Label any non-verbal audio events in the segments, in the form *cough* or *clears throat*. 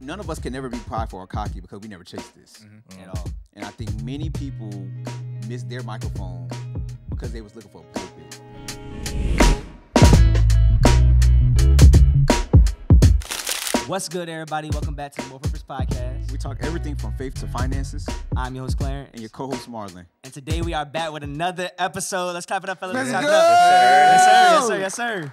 none of us can never be prideful or cocky because we never chased this Mm-hmm. at all. And I think many people missed their microphone because they was looking for a pulpit. What's good, everybody? Welcome back to the More Purpose Podcast. We talk everything from faith to finances, I'm your host, Clarence. and your co-host Marlon. And today we are back with another episode. Let's clap it up, fellas. Let's clap go! it up. Yes, sir. Yes, sir. Yes, sir.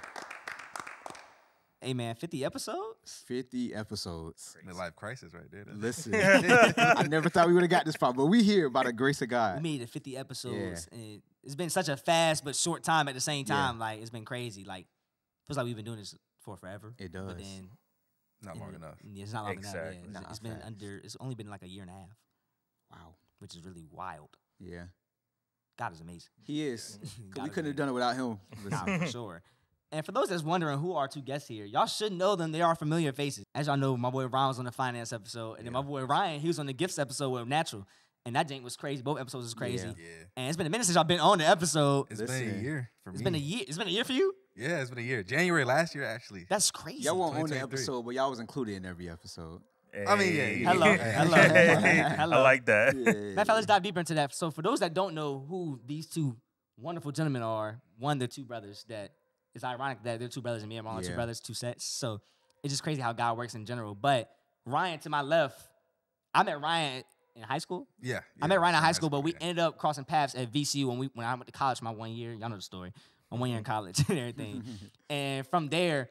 Hey, man, 50 episodes? 50 episodes. Midlife crisis right there. Listen, *laughs* I never thought we would have got this far, but we here by the grace of We God. made it 50 episodes. And it's been such a fast but short time at the same Yeah. time. Like, it's been crazy. Like, feels like we've been doing this for forever. It does. But does. then Not long it- enough. yeah, It's not long enough. Yeah. It's- Nah, it's been facts. under, it's only been like a year and a half, Wow. which is really wild. Yeah, God is amazing. he is. 'Cause *laughs* God we couldn't have done it without him. Nah, for sure. And for those that's wondering who our two guests here, y'all should know them. They are familiar faces. As y'all know, my boy Ryan was on the finance episode, and then my boy Ryan, he was on the gifts episode with Natural. And that jank was crazy. Both episodes was crazy. Yeah. Yeah. And it's been a minute since y'all been on the episode. It's been a year for me. It's been a year. It's been a year for you? Yeah, it's been a year. January last year, actually. That's crazy. y'all weren't on the episode, but y'all was included in every episode. I mean, yeah, yeah, Hello. yeah. *laughs* Hello. *laughs* Hello. I like that. Yeah. Matter let's dive deeper into that. So for those that don't know who these two wonderful gentlemen are, one, they're two brothers that it's ironic that they're two brothers and me and Marlon are two brothers, two sets. So it's just crazy how God works in general. But Ryan to my left, I met Ryan in high school. Yeah. I met yeah, Ryan in high school, but we yeah. ended up crossing paths at VCU when we when I went to college my one year. Y'all know the story. My one year in *laughs* college and everything. *laughs* and from there,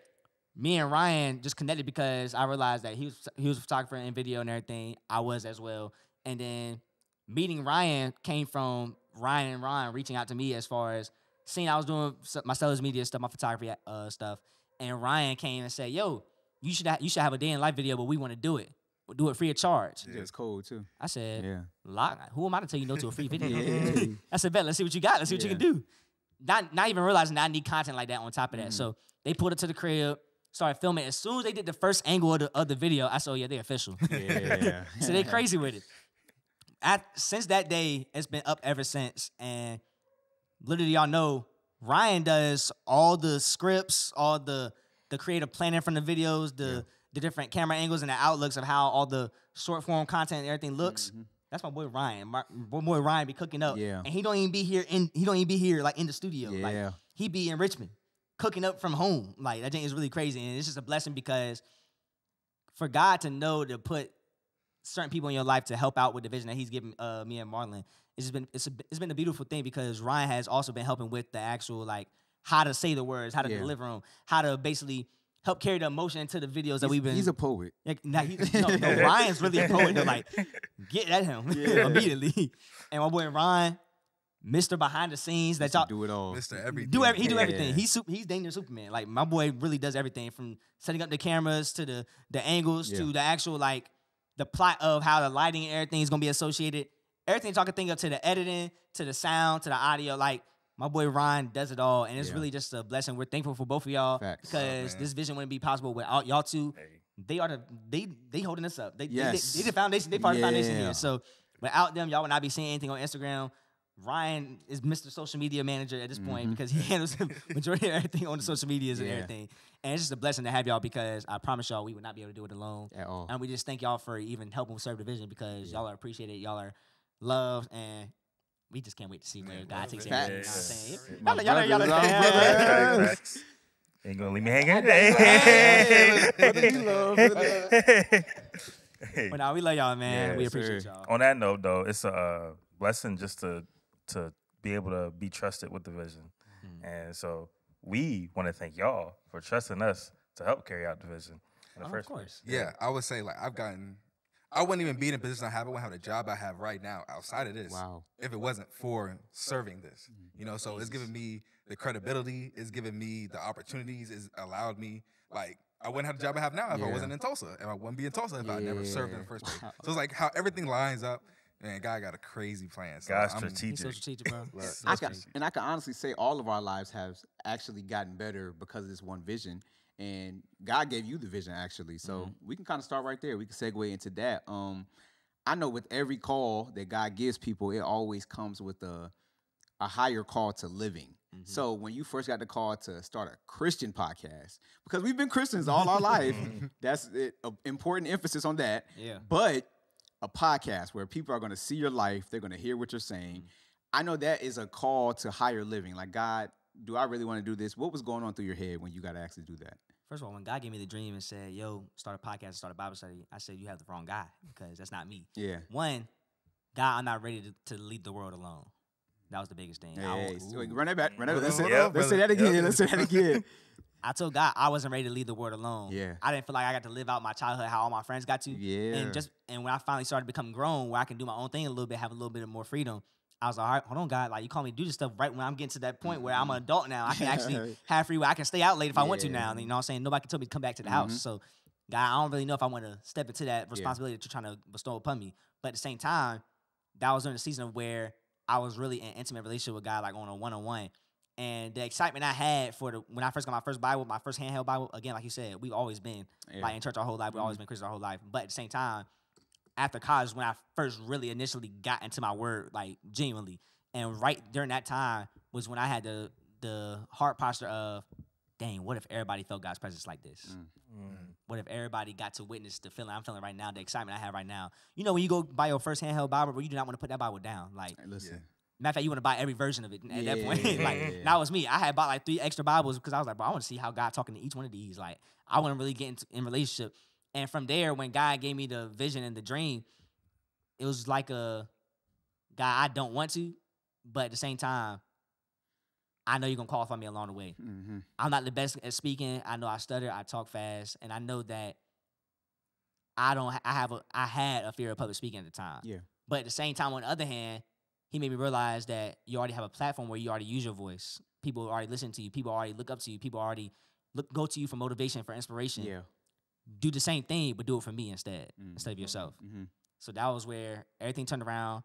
me and Ryan just connected because I realized that he was he was a photographer and video and everything. I was as well. And then meeting Ryan came from Ryan and Ryan reaching out to me as far as seeing I was doing my sellers media stuff, my photography uh, stuff, and Ryan came and said, "Yo, you should ha- you should have a day in life video, but we want to do it. We'll do it free of charge." Yeah, it's cold too. I said, Yeah. Lock. Who am I to tell you no to a free video? *laughs* Yeah. I said, bet. Let's see what you got. Let's see what you can do. Not not even realizing that I need content like that on top of that. Mm-hmm. So they pulled it to the crib, started filming. As soon as they did the first angle of the, of the video, I said, oh yeah, they official. *laughs* Yeah. so they crazy with it. At, since that day, it's been up ever since. And literally, y'all know Ryan does all the scripts, all the the creative planning from the videos, the the different camera angles and the outlooks of how all the short form content and everything looks. That's my boy Ryan. My, boy Ryan be cooking up. Mm-hmm. Yeah. And he don't even be here in he don't even be here like in the studio. Like Yeah. he be in Richmond cooking up from home. Like that thing is really crazy. And it's just a blessing because for God to know to put certain people in your life to help out with the vision that He's given uh, me and Marlon, it's just been it's, a, it's been a beautiful thing because Ryan has also been helping with the actual like how to say the words, how to Yeah. deliver them, how to basically help carry the emotion into the videos that He's, we've been. he's a poet. like, nah, he, *laughs* no, no, Ryan's really a poet. Though, like, get at him *laughs* Yeah. immediately. And my boy Ryan, Mister Behind the Scenes, that y'all do it all. Mr. Everything. do every, he do Yeah. everything. He's super, he's dangerous Superman. Like my boy really does everything from setting up the cameras to the the angles Yeah. to the actual like the plot of how the lighting and everything is gonna be associated. Everything y'all can think of to the editing, to the sound, to the audio. Like my boy Ryan does it all, and it's Yeah. really just a blessing. We're thankful for both of y'all Facts. because Oh, this vision wouldn't be possible without y'all two. Hey. They are the they they holding us up. They they- Yes. they, they the foundation. They part of the foundation here. So without them, y'all would not be seeing anything on Instagram. Ryan is Mr. Social Media Manager at this point because he handles the *laughs* majority of everything on the social medias and Mm-hmm. Yeah. everything. And it's just a blessing to have y'all because I promise y'all we would not be able to do it alone. At all. And we just thank y'all for even helping serve the vision because y'all are appreciated, y'all are loved, and we just can't wait to see where God takes it. You know what I'm Facts. saying? My Y'all know- y'all y'all know- brothers, *laughs* our Yeah. brothers. Facts. Ain't gonna leave me hanging. *laughs* brother, we love, brother. But now we love y'all, man. Yeah, we appreciate sir. y'all. On that note, though, it's a uh, blessing just to to be able to be trusted with the vision, Hmm. and so we want to thank y'all for trusting us to help carry out the vision in the Oh, of first course. place. Yeah, I would say like I've gotten. I wouldn't even be in a position I have. I wouldn't have the job I have right now outside of this. Wow. If it wasn't for serving this, you know, so it's given me the credibility. It's given me the opportunities. It's allowed me like I wouldn't have the job I have now if I wasn't in Tulsa, and I wouldn't be in Tulsa if I never served in the first place. *laughs* So it's like how everything lines up. Man, God got a crazy plan. So God's I'm- He's so strategic. strategic, bro. Look, So I can, strategic. and I can honestly say all of our lives have actually gotten better because of this one vision. And God gave you the vision actually. So we can kind of start right there. We can segue into that. Um, I know with every call that God gives people, it always comes with a a higher call to living. Mm-hmm. So when you first got the call to start a Christian podcast, because we've been Christians all our life, *laughs* that's it, a important emphasis on that. Yeah. But a podcast where people are going to see your life, they're going to hear what you're saying. Mm-hmm. I know that is a call to higher living. Like God, do I really want to do this? What was going on through your head when you got to actually do that? First of all, when God gave me the dream and said, "Yo, start a podcast, start a Bible study," I said, "You have the wrong guy because that's not me." Yeah. One, God, I'm not ready to, to lead the world alone. That was the biggest thing. Hey, I, hey, run that back. Run that, Hold let's on, say, hold let's say that again. Yeah. Let's *laughs* say that again. I told God I wasn't ready to leave the world alone. Yeah. I didn't feel like I got to live out my childhood how all my friends got to. Yeah. And just and when I finally started becoming grown, where I can do my own thing a little bit, have a little bit of more freedom. I was like, all right, hold on, God. Like you call me to do this stuff right when I'm getting to that point where I'm an adult now. I can actually *laughs* have free will. I can stay out late if I want to Mm-hmm. Yeah. now. You know what I'm saying? Nobody can tell me to come back to the house. So God, I don't really know if I want to step into that responsibility that you're trying to bestow upon me. But at the same time, that was during the season of where I was really in intimate relationship with God, like on a one on one. And the excitement I had for the when I first got my first Bible, my first handheld Bible, again, like you said, we've always been Yeah. like in church our whole life. We've always mm-hmm. been Christian our whole life. But at the same time, after college, when I first really initially got into my word, like genuinely, and right during that time was when I had the the heart posture of, dang, what if everybody felt God's presence like this? Mm. Mm. What if everybody got to witness the feeling I'm feeling right now, the excitement I have right now? You know, when you go buy your first handheld Bible, bro, you do not want to put that Bible down. Like, Listen. Matter of fact, you want to buy every version of it at that point. *laughs* Yeah. like, that was me. I had bought like three extra Bibles because I was like, bro, I want to see how God talking to each one of these. Like, I want to really get into in relationship. And from there, when God gave me the vision and the dream, it was like a God, I don't want to, but at the same time, I know you're gonna qualify me along the way. Mm-hmm. I'm not the best at speaking. I know I stutter, I talk fast, and I know that I don't. I have a. I had a fear of public speaking at the time. Yeah. But at the same time, on the other hand, he made me realize that you already have a platform where you already use your voice. People already listen to you. People already look up to you. People already look go to you for motivation, for inspiration. Yeah. Do the same thing, but do it for me instead, Mm. instead of yourself. Mm-hmm. So that was where everything turned around.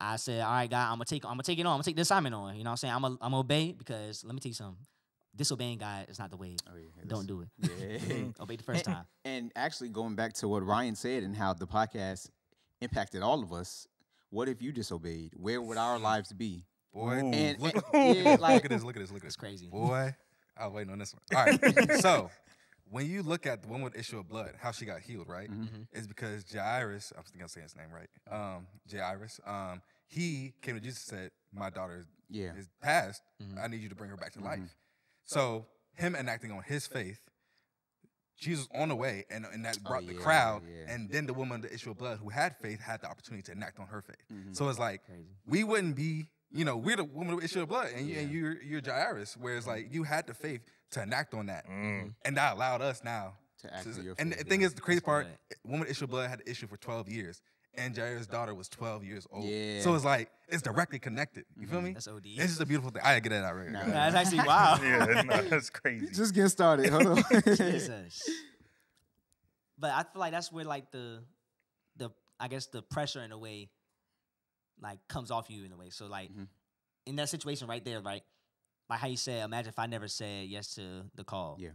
I said, "All right, God, I'm gonna take, I'm gonna take it on. I'm gonna take the assignment on. You know what I'm saying? I'm gonna, I'm gonna obey because let me tell you something. Disobeying God is not the way. Oh, yeah. Don't do it. Yeah. *laughs* Obey the first and, time. And actually, going back to what Ryan said and how the podcast impacted all of us, what if you disobeyed? Where would our lives be? Boy, Ooh. And, look, and- yeah, like *laughs* look at this, look at this, look at It's this. crazy. Boy, I was waiting on this one. All right. *laughs* so when you look at the woman with the issue of blood, how she got healed, right? Mm-hmm. Is because Jairus, I think I'm saying his name right. Um, Jairus, um, he came to Jesus and said, My daughter Yeah. is passed. Mm-hmm. I need you to bring her back to life. So him enacting on his faith, Jesus on the way, and, and that Oh, brought the crowd, yeah. and then the woman with the issue of blood who had faith had the opportunity to enact on her faith. Mm-hmm. So it's like Crazy. we wouldn't be, you know, we're the woman with issue of blood, and, you, and Yeah. you're you're Jairus, whereas like you had the faith to enact on that, Mm. and that allowed us now To act your and faith, the thing yeah. is, the crazy part, woman with issue of blood had the issue for 12 years, and Jairus' daughter was 12 years old. Yeah. So it's like it's directly connected. You feel me? That's OD. It's just a beautiful thing. I gotta get that out right Nah. now. That's actually *laughs* wow. Yeah, no, that's crazy. Just getting started. Hold on. *laughs* *laughs* Jesus. But I feel like that's where like the the I guess the pressure in a way like comes off you in a way. So like Mhm. in that situation right there, right? Like how you said, imagine if I never said yes to the call. Yeah.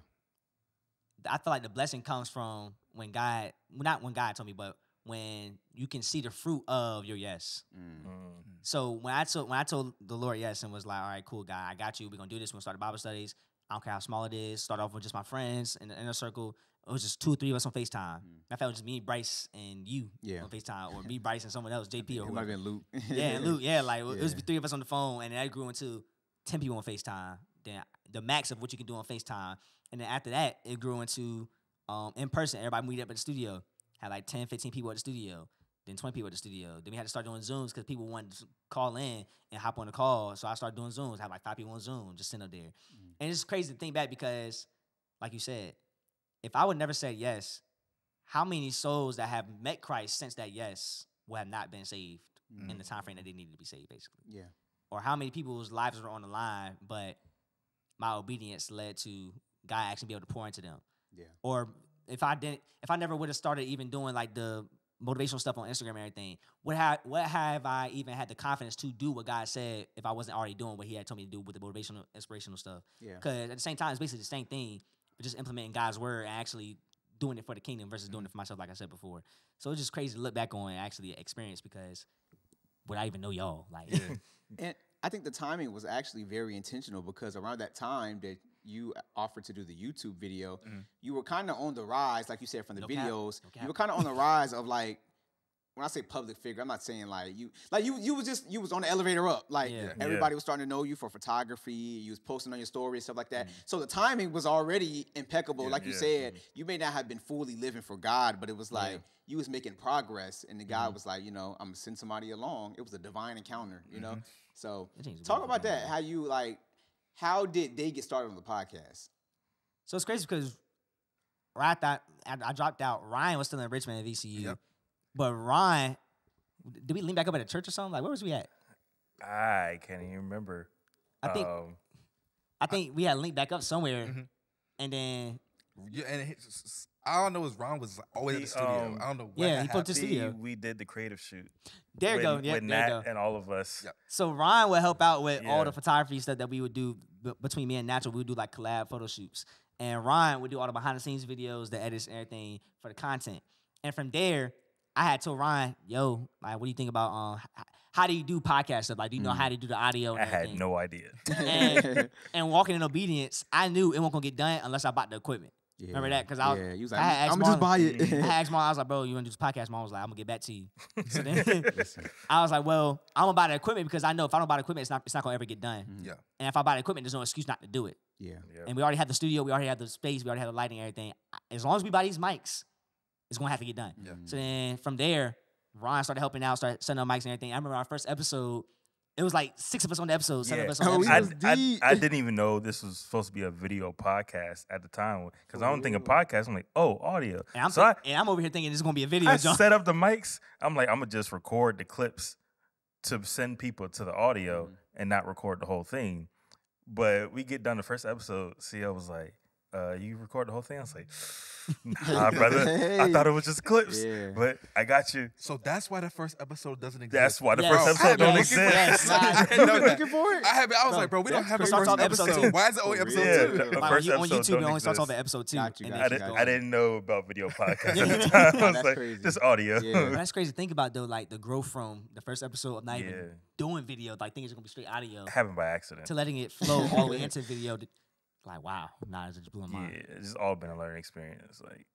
I feel like the blessing comes from when God well, not when God told me, but when you can see the fruit of your yes. Mm. Mm. So when I told when I told the Lord yes and was like, all right, cool, guy, I got you. We're gonna do this. We're gonna start the Bible studies. I don't care how small it is. Start off with just my friends in the inner circle. It was just two or three of us on FaceTime. I felt it was just me, Bryce, and you Yeah. on FaceTime, or me, *laughs* Bryce, and someone else, JP or It might have whoever. been Luke. *laughs* Yeah, and Luke. Yeah, like it was Yeah. three of us on the phone, and that grew into ten people on FaceTime. Then the max of what you can do on FaceTime, and then after that, it grew into um, in person. Everybody meet up at the studio. Had like 10, 15 people at the studio. Then 20 people at the studio. Then we had to start doing Zooms because people wanted to call in and hop on the call. So I started doing Zooms. I had like five people on Zoom, just sitting up there. Mm. And it's crazy to think back because, like you said, if I would never said yes, how many souls that have met Christ since that yes would have not been saved in the time frame that they needed to be saved, basically? Yeah. Or how many people's lives were on the line, but my obedience led to God actually be able to pour into them? Yeah. Or if I didn't, if I never would have started even doing like the motivational stuff on Instagram and everything, what have what have I even had the confidence to do what God said if I wasn't already doing what He had told me to do with the motivational, inspirational stuff? Yeah. Because at the same time, it's basically the same thing, but just implementing God's word and actually doing it for the kingdom versus doing it mm-hmm. for myself, like I said before. So it's just crazy to look back on and actually experience because would I even know y'all? Like, Yeah. *laughs* And I think the timing was actually very intentional because around that time that you offered to do the YouTube video, you were kind of on the rise, like you said from the Mm-hmm. No cap, videos. You were kind of on the *laughs* rise of like when I say public figure, I'm not saying like you like you you was just you was on the elevator up. Like Yeah. Yeah. everybody was starting to know you for photography. You was posting on your story and stuff like Mm-hmm. that. So the timing was already impeccable. Yeah, like you yeah. said, you may not have been fully living for God, but it was like you was making progress, and the guy Mm-hmm. was like, you know, I'm gonna send somebody along. It was a divine encounter, you know. So talk about that. How you like? How did they get started on the podcast? So it's crazy because right after I, I dropped out, Ryan was still in Richmond at VCU. Yep. But Ryan, did we lean back up at a church or something? Like where was we at? I can't even remember. I think Um, I think we had linked back up somewhere, Mhm. and then Yeah, and it- s- s- all know is Ron was always at the studio. um, I don't know. What yeah, he put the studio. we, we did the creative shoot. There you go. Yeah, with there Nat go. and all of us. Yep. So Ryan would help out with all the photography stuff that we would do b- between me and Natural. We would do like collab photo shoots, and Ryan would do all the behind the scenes videos, the edits, and everything for the content. And from there, I had told Ryan, "Yo, like, what do you think about um, h- how do you do podcast stuff? Like, do you know how to do the audio?" And I had no idea. And, *laughs* and walking in obedience, I knew it wasn't gonna get done unless I bought the equipment. Remember that? Because I was- yeah, you was I like, had asked I'm gonna just buy it. *laughs* I asked Mom, I was like, bro, you want to do this podcast? Mom was like, I'm gonna get back to you. *laughs* So then I was like, well, I'm gonna buy the equipment because I know if I don't buy the equipment, it's not it's not gonna ever get done. Mm-hmm. Yeah. And if I buy the equipment, there's no excuse not to do it. yeah, Yeah. And we already have the studio, we already have the space, we already have the lighting, everything. As long as we buy these mics, it's gonna have to get done. Yeah. Mm-hmm. So then from there, Ron started helping out, started setting up mics and everything. I remember our first episode. It was like six of us on the episode, seven Yeah. of us on the Oh, we episode. was I, I, deep. I didn't even know this was supposed to be a video podcast at the time because I don't think of real? podcast. I'm like, oh, audio. and, I'm so I, and I'm over here thinking this is gonna be a video. I John. set up the mics. I'm like, I'm gonna just record the clips to send people to the audio Mm-hmm. and not record the whole thing. But we get done the first episode. CEO was like, uh, "You record the whole thing?" I was like, *laughs* *laughs* "Nah, brother. I thought it was just clips, Yeah. but I got you." So that's why the first episode doesn't exist. That's why the Yes. first episode I've been don't yes, yes. exist. that. *laughs* I Nah. didn't know You that. looking for it? I have. I was Bro, like, bro, we don't have a crazy. first Starts episode. episode two. Why is it only episode real. two? Yeah, the Like, first on, you- on episode YouTube, don't it only starts off exist. at episode two. Got you, got I, it you, keeps didn't, I didn't know about video podcasts Yeah. at the time. I was that's like, crazy. just audio. Yeah. That's crazy to think about though, like the growth from the first episode of not even doing video, like thinking it's gonna be straight audio, Happened by accident. to letting it flow all the way into video. To- Like wow, nah, it just blew my Yeah, it's just all been a learning experience. Like,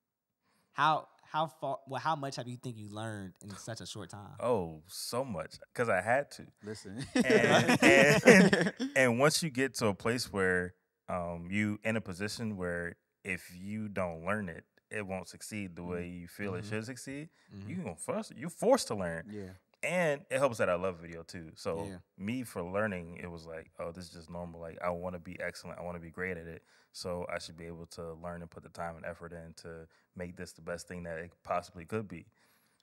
How how far? Well, how much have you think you learned in such a short time? oh, so much because I had to. Listen. *laughs* and, and, and once you get to a place where um, you in a position where if you don't learn it, it won't succeed the way you feel it Mhm. should succeed. Mhm. You gonna force you're forced to learn, yeah. And it helps that I love video too. So Yeah. me for learning, it was like, oh, this is just normal. Like I want to be excellent. I want to be great at it. So I should be able to learn and put the time and effort in to make this the best thing that it possibly could be.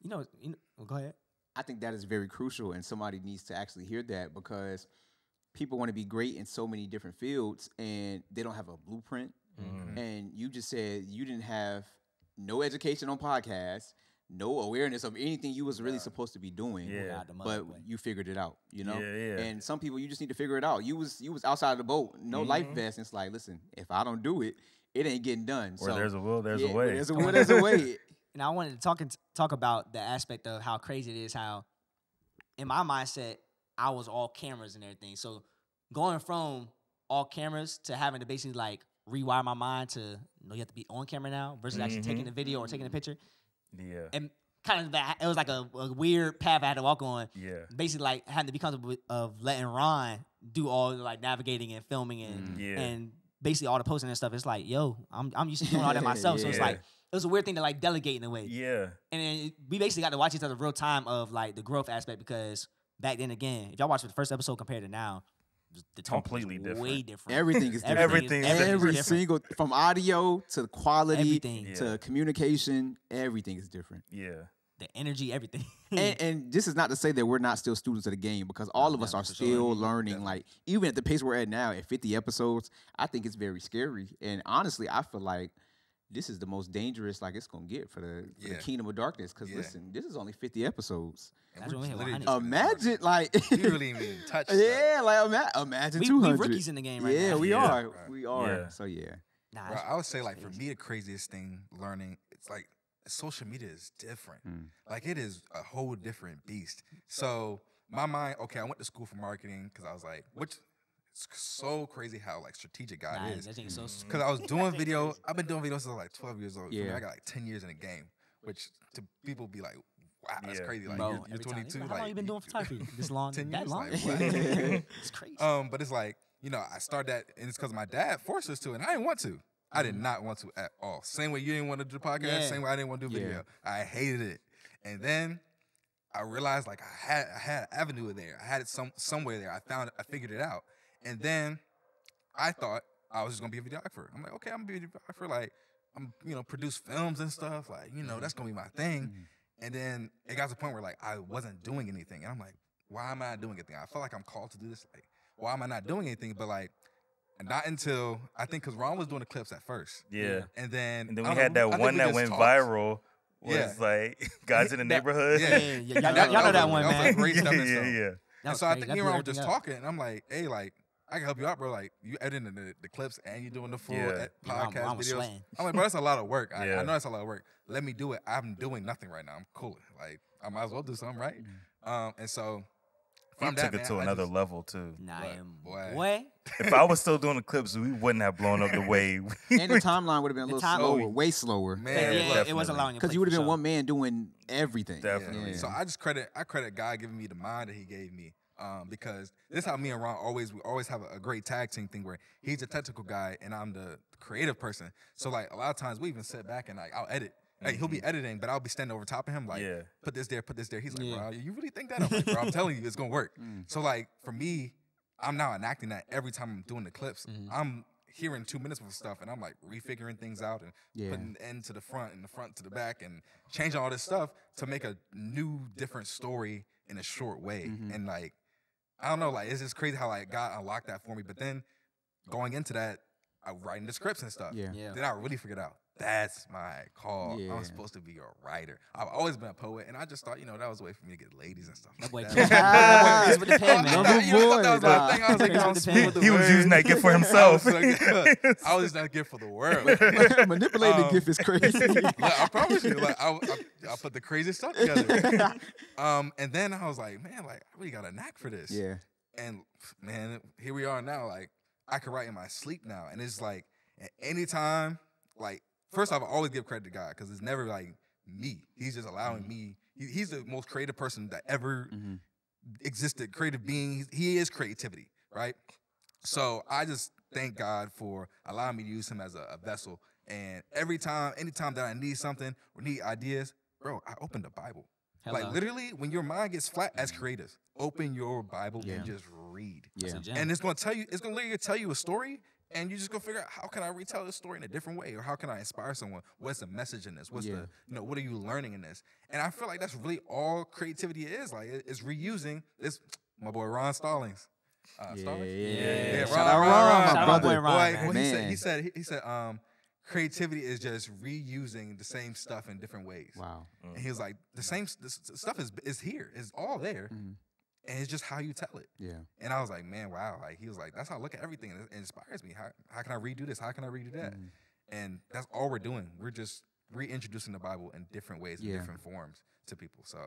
You know, you know well, go ahead. I think that is very crucial, and somebody needs to actually hear that because people want to be great in so many different fields, and they don't have a blueprint. Mhm. And you just said you didn't have no education on podcasts, no awareness of anything you was really supposed to be doing. Yeah. Out the But mother you figured it out, you know. Yeah, yeah. And some people, you just need to figure it out. You was you was outside of the boat, no life Mhm. vest. And it's like, listen, if I don't do it, it ain't getting done. Where so there's a will, there's yeah, a way. There's a *laughs* will, there's a way. *laughs* and I wanted to talk and talk about the aspect of how crazy it is. How, in my mindset, I was all cameras and everything. So going from all cameras to having to basically like rewire my mind to you know you have to be on camera now versus actually taking Mhm. the video or taking a picture, yeah, and kind of that it was like a, a weird path I had to walk on. yeah, Basically, like having to be comfortable with, of letting Ron do all the like navigating and filming and Mm. yeah. and basically all the posting and stuff. It's like, yo, I'm I'm used to doing all that *laughs* myself. So it's like it was a weird thing to like delegate in a way yeah. and then we basically got to watch each other real time of like the growth aspect because back then again, if y'all watch the first episode compared to now, the talk was Completely way different. different. Everything is different. Everything is everything Every different. single from audio to quality everything, Yeah. to communication, everything is different. Yeah. the energy, everything. and, *laughs* and this is not to say that we're not still students of the game because all of us yeah, are for sure. still learning. Like even at the pace we're at now, at 50 episodes, I think it's very scary. And honestly, I feel like this is the most dangerous like it's gonna get for the, for the kingdom of darkness. Because Yeah. listen, this is only 50 episodes. And That's we're what we just hit literally 100. just getting Imagine like *laughs* we really even touched. *laughs* that. yeah, like ima- imagine we, 200. we rookies in the game right yeah, now. we Yeah. are. Right. We are. Yeah. So yeah. Nah, Bro, I would say it's like for me the craziest thing learning it's like social media is different. Mm. Like it is a whole different beast. So my mind, okay, I went to school for marketing because I was like, which it's so crazy how like strategic God Nah, is. that thing is so Because I was *laughs* doing video, I've been doing videos since I was like 12 years old. Yeah. Yeah. I got like 10 years in the game, which to people be like, wow, that's Yeah. crazy. Like Bro, you're, you're every time, 22. How like, long you been doing photography? This long? *laughs* 10 that years, long? like, *laughs* it's crazy. Um, but it's like, you know, I started that and it's because my dad forced us to, and I didn't want to. I did not want to at all. Same way you didn't want to do the podcast, Mm-hmm. Yeah. same way I didn't want to do Yeah. video. I hated it. And then I realized like I had I had an avenue there. I had it some somewhere there. I found it, I figured it out. And then I thought I was just gonna be a videographer. I'm like, okay, I'm gonna be a videographer. Like, I'm you know produce films and stuff. Like, you know, that's gonna be my thing. Mm-hmm. And then it got to the point where like I wasn't doing anything, and I'm like, why am I not doing anything? I feel like I'm called to do this. Like, why am I not doing anything? But like, not until I think because Ron was doing the clips at first, Yeah. and then And then we had know, that one we that went talked. viral. Was Yeah. like *laughs* guys in the *laughs* That- neighborhood. yeah. Yeah, yeah, yeah. Y'all, y'all know that that was- one, that was man. great *laughs* yeah, yeah, yeah. And was so I think Y'all me and blew Ron were just talking, and I'm like, hey, like I can help you out, bro. Like you editing the, the clips and you doing the full Yeah. ed- Yeah, Ron- podcast Ron was videos. sweating. I'm like, bro, that's a lot of work. I, I know that's a lot of work. Let me do it. I'm doing nothing right now. I'm cooling. Like I might as well do something, right? Um, and so He from took that, it man, to I another just- level too. Nah, Boy, boy. boy. If I was still doing the clips, we wouldn't have blown up the *laughs* way. and the timeline would have been a little time- slower, way slower. Man, Yeah, Yeah, yeah, it was definitely. allowing Because you would have been one man doing everything. Definitely. Yeah. So I just credit I credit God giving me the mind that He gave me. Um, because this is how me and Ron always we always have a, a great tag team thing where he's a technical guy and I'm the creative person. So like a lot of times we even sit back and like I'll edit. Like he'll be editing, but I'll be standing over top of him like Yeah. put this there, put this there. He's like, Yeah. bro, you really think that? I'm like, bro, I'm *laughs* telling you, it's gonna work. So like for me, I'm now enacting that every time I'm doing the clips. I'm hearing two minutes of stuff and I'm like refiguring things out and Yeah. putting the end to the front and the front to the back and changing all this stuff to make a new different story in a short way. And like I don't know, like it's just crazy how like God unlocked that for me. But then going into that, I writing the scripts and stuff. Yeah. Yeah. Then I really figured out that's my call. Yeah. I'm supposed to be a writer. I've always been a poet, and I just thought, you know, that was a way for me to get ladies and stuff. That like boy that. That boy crazy with the pen, I thought- you know, I thought that was my thing. I was like, dog. I'm with the he *laughs* was using that gift for himself. I was just not gift for the world. *laughs* Manipulating the Um, gift is crazy. *laughs* Like, I promise you, like I, I, I put the craziest stuff together. Um, and then I was like, man, like I really got a knack for this. yeah. And man, here we are now. Like I can write in my sleep now, and it's like at any time. Like first off, I always give credit to God because it's never like me. He's just allowing me. He, he's the most creative person that ever Mhm. existed. Creative being. He is creativity, right? So I just thank God for allowing me to use him as a, a vessel. And every time, anytime that I need something or need ideas, bro, I open the Bible. Hello. Like literally, when your mind gets flat as creatives, open your Bible Yeah. and just read. Yeah. That's a gem. And it's gonna tell you, it's gonna literally tell you a story, and you just go figure out how can I retell this story in a different way, or how can I inspire someone? What's the message in this? What's Yeah. the you know what are you learning in this? And I feel like that's really all creativity is. Like it's reusing this. My boy Ron Stallings. Uh, Yeah, Stallings? yeah, Yeah. yeah. Shout Shout out Ron, my Shout brother. boy Ron, Boy, man. what he said, he said, he, he said, um, creativity is just reusing the same stuff in different ways. Wow. And he was like, the same s- this stuff is is here, is all there, Mhm. And it's just how you tell it. Yeah. And I was like, man, wow. Like he was like, that's how I look at everything. It inspires me. How how can I redo this? How can I redo that? Mhm. And that's all we're doing. We're just reintroducing the Bible in different ways, in Yeah. different forms to people. So,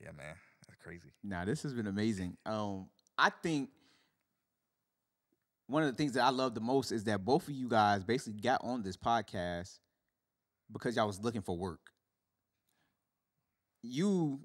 yeah, man, that's crazy. Now this has been amazing. Um, I think one of the things that I love the most is that both of you guys basically got on this podcast because y'all was looking for work. You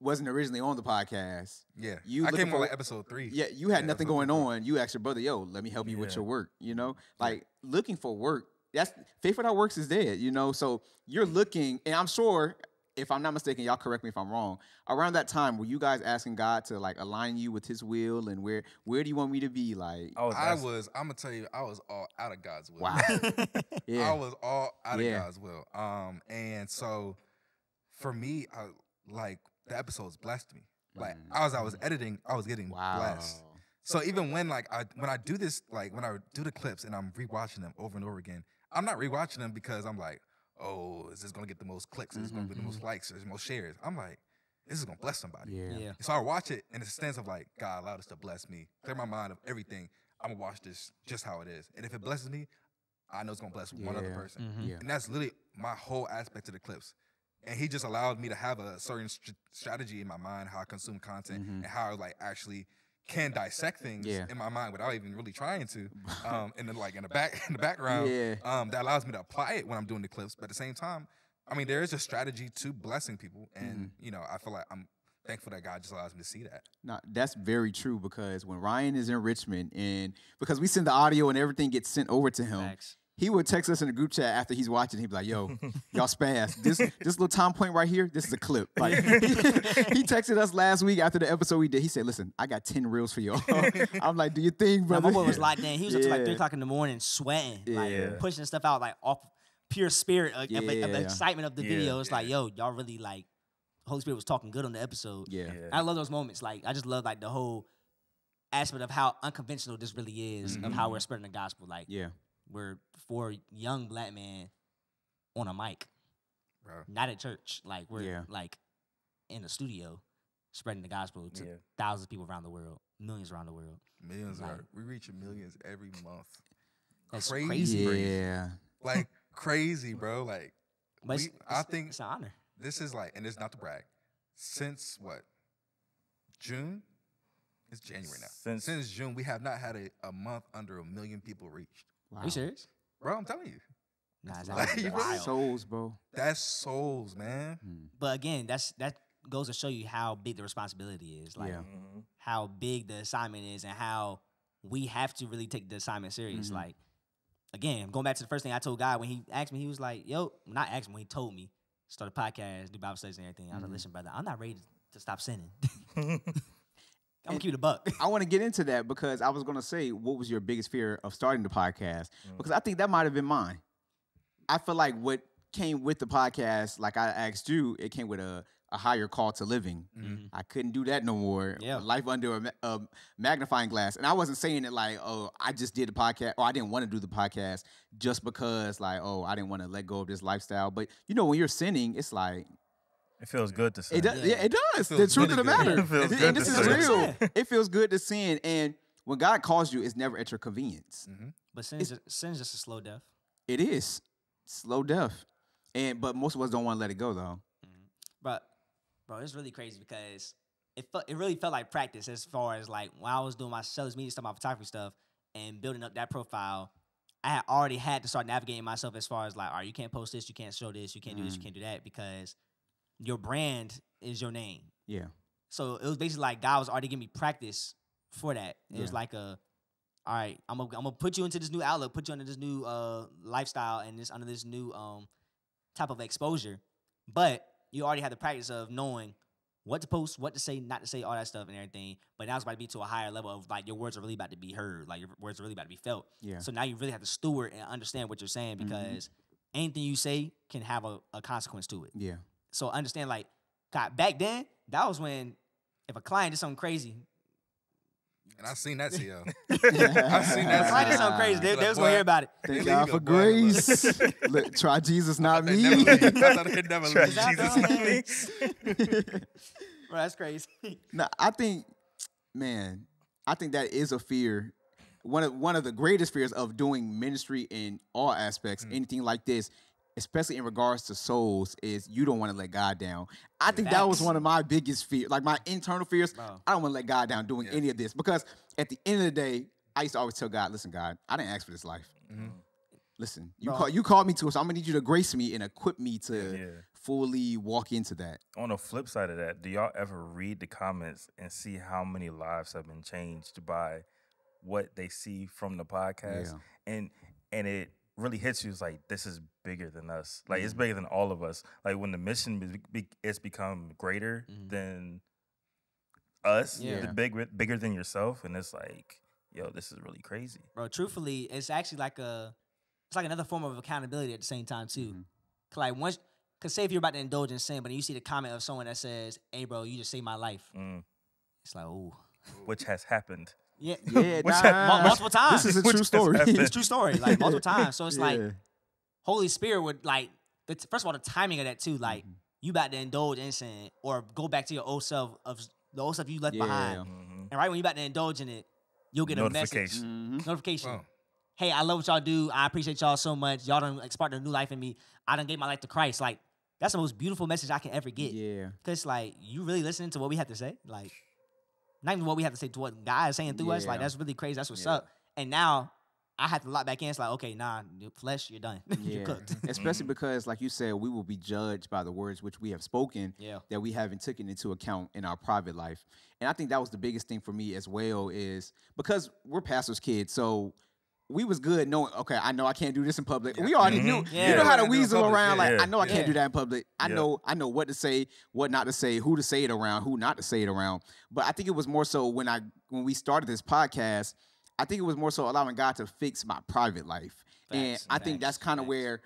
wasn't originally on the podcast. Yeah, You I looking came for- on like episode three. Yeah, you had Yeah, nothing going three. on. You asked your brother, "Yo, let me help you with your work." You know, like looking for work. That's faith without works is dead. You know, so you're looking, and I'm sure, if I'm not mistaken, y'all correct me if I'm wrong. Around that time, were you guys asking God to like align you with His will, and where where do you want me to be? Like, I was, I was I'm gonna tell you, I was all out of God's will. wow, *laughs* *laughs* I was all out Yeah. of God's will. Um, and so for me, I like the episodes blessed me. Like Mm. as I was editing, I was getting wow, blessed. So even when like I when I do this, like when I do the clips and I'm rewatching them over and over again, I'm not rewatching them because I'm like, oh, is this gonna get the most clicks? Is this gonna get the most likes? Is this the most shares? I'm like, this is gonna bless somebody. yeah, Yeah. So I watch it in the sense of like, God allowed us to bless me, clear my mind of everything. I'm gonna watch this just how it is, and if it blesses me, I know it's gonna bless one other Yeah. person. Mhm. yeah, And that's literally my whole aspect of the clips. And he just allowed me to have a certain str- strategy in my mind how I consume content and how I like actually can dissect things Yeah. in my mind without even really trying to. *laughs* Um, and then like in the back in the background, Yeah. um, that allows me to apply it when I'm doing the clips. But at the same time, I mean, there is a strategy to blessing people, and you know, I feel like I'm thankful that God just allows me to see that. No, that's very true because when Ryan is in Richmond and because we send the audio and everything gets sent over to him, Facts. He would text us in the group chat after he's watching. He'd be like, "Yo, *laughs* y'all spaz. This this little time point right here. This is a clip." *laughs* Like *laughs* he texted us last week after the episode we did. He said, "Listen, I got ten reels for y'all." I'm like, "Do you think, Now, brother?" my boy was locked in. He was up to like three o'clock in the morning, sweating, Yeah. like pushing stuff out, like off pure spirit of, of- of the excitement of the Yeah. video. It's like, yo, y'all really like Holy Spirit was talking good on the episode. Yeah. Yeah. I love those moments. Like I just love like the whole aspect of how unconventional this really is of how mm-hmm. we're spreading the gospel. Like Yeah. We're four young black men on a mic, Bro. not at church. Like we're Yeah. like in the studio spreading the gospel to Yeah. thousands of people around the world, millions around the world. Millions Like- are we reaching millions every month. That's Crazy. crazy. Yeah. Like crazy, bro. Like But it's, We- I it's- think- it's an honor. this is like, and it's not to brag. Since what? June? It's January now. Since- Since June, we have not had a, a month under a million people reached. Wow. Are you serious? Bro, I'm telling you. Nah, it's Like, actually you really- wild. Souls, bro. That's souls, man. Hmm. But again, that's that goes to show you how big the responsibility is. Like Yeah. Mhm. how big the assignment is and how we have to really take the assignment serious. Mhm. Like again, going back to the first thing I told God when he asked me, he was like, "Yo," not asked me when he told me start a podcast, do Bible studies and everything. I was Mhm. like, "Listen, brother, I'm not ready to stop sinning. *laughs* *laughs* I'm gonna keep the buck." *laughs* I want to get into that because I was going to say, what was your biggest fear of starting the podcast? Mm. Because I think that might have been mine. I feel like what came with the podcast, like I asked you, it came with a, a higher call to living. Mhm. I couldn't do that no more. Yeah. Life under a, a magnifying glass. And I wasn't saying it like, oh, I just did the podcast or I didn't want to do the podcast just because, like, oh, I didn't want to let go of this lifestyle. But, you know, when you're sinning, it's like, It feels good to sin. it does. Yeah. Yeah, it does. It the feels truth of the matter. It feels And- good and to this is sin. real. it feels good to sin. And when God calls you, it's never at your convenience. But sin's just, sin's just a slow death. It is slow death. And but most of us don't want to let it go though. But bro, it's really crazy because it felt it really felt like practice as far as like when I was doing my sellers media stuff, my photography stuff, and building up that profile. I had already had to start navigating myself as far as like, all right, you can't post this, you can't show this, you can't do this, you Mm. can't do that because your brand is your name. Yeah. So it was basically like God was already giving me practice for that. It was like a, all right, I'm gonna I'm gonna put you into this new outlook, put you under this new uh lifestyle and this under this new um type of exposure. But you already had the practice of knowing what to post, what to say, not to say, all that stuff and everything. But now it's about to be to a higher level of like your words are really about to be heard, like your words are really about to be felt. Yeah. So now you really have to steward and understand what you're saying Mhm. because anything you say can have a, a consequence to it. Yeah. So understand, like, God, back then, that was when if a client did something crazy, And I seen that, CL. *laughs* *laughs* I've seen that a client did something crazy, they, Like, they was gonna hear about it. Thank God for grace. Look, *laughs* try Jesus, not me. I thought they'd never Try. Jesus, not me. Bro, that's crazy. no, I think, man, I think that is a fear. One of one of the greatest fears of doing ministry in all aspects, Mm. anything like this, especially in regards to souls, is you don't want to let God down. I think that was one of my biggest fears, like my internal fears. I don't want to let God down doing Yeah. any of this because at the end of the day, I used to always tell God, "Listen, God, I didn't ask for this life. Mhm. Listen, you call you called me to it, so I'm gonna need you to grace me and equip me to Yeah. fully walk into that." On the flip side of that, do y'all ever read the comments and see how many lives have been changed by what they see from the podcast? Yeah. And and it really hits you. is like this is bigger than us. Like Mm-hmm. it's bigger than all of us. Like when the mission be, be, it's become greater Mhm. than us, Yeah. the big bigger than yourself, and it's like, yo, this is really crazy. Bro, truthfully, it's actually like a it's like another form of accountability at the same time too. Mhm. 'Cause Like once cause say if you're about to indulge in sin, but you see the comment of someone that says, Hey bro, you just saved my life. Mm. It's like, oh. Which has happened. Yeah. *laughs* Yeah, Which nah, had- multiple times. *laughs* This is a true *laughs* story. happened. it's a true story. Like multiple times. So it's like Holy Spirit would like the t- first of all the timing of that too. Like Mm-hmm. you about to indulge in sin or go back to your old self of the old stuff you left Yeah. behind. Mhm. And right when you about to indulge in it, you'll get a message Notification. Mhm. notification. Boom. Hey, I love what y'all do. I appreciate y'all so much. Y'all done like, sparked a new life in me. I done gave my life to Christ. Like that's the most beautiful message I can ever get. Yeah. Cause like you really listening to what we have to say, like not even what we have to say to what God is saying through us. Like that's really crazy. That's what's Yeah. up. And now I have to lock back in. It's like okay, nah, you- flesh, you're done. *laughs* you're cooked. Especially mm-hmm. because, like you said, we will be judged by the words which we have spoken Yeah. that we haven't taken into account in our private life. And I think that was the biggest thing for me as well is because we're pastors' kids, so we was good knowing, okay, I know I can't do this in public. Yeah. We already Mhm. knew. Yeah. You know how to Yeah. Do it in weasel public, around. yeah. Like Yeah. I know I can't Yeah. do that in public. I Yeah. know I know what to say, what not to say, who to say it around, who not to say it around. But I think it was more so when I when we started this podcast, I think it was more so allowing God to fix my private life. and Facts, I think that's kind of where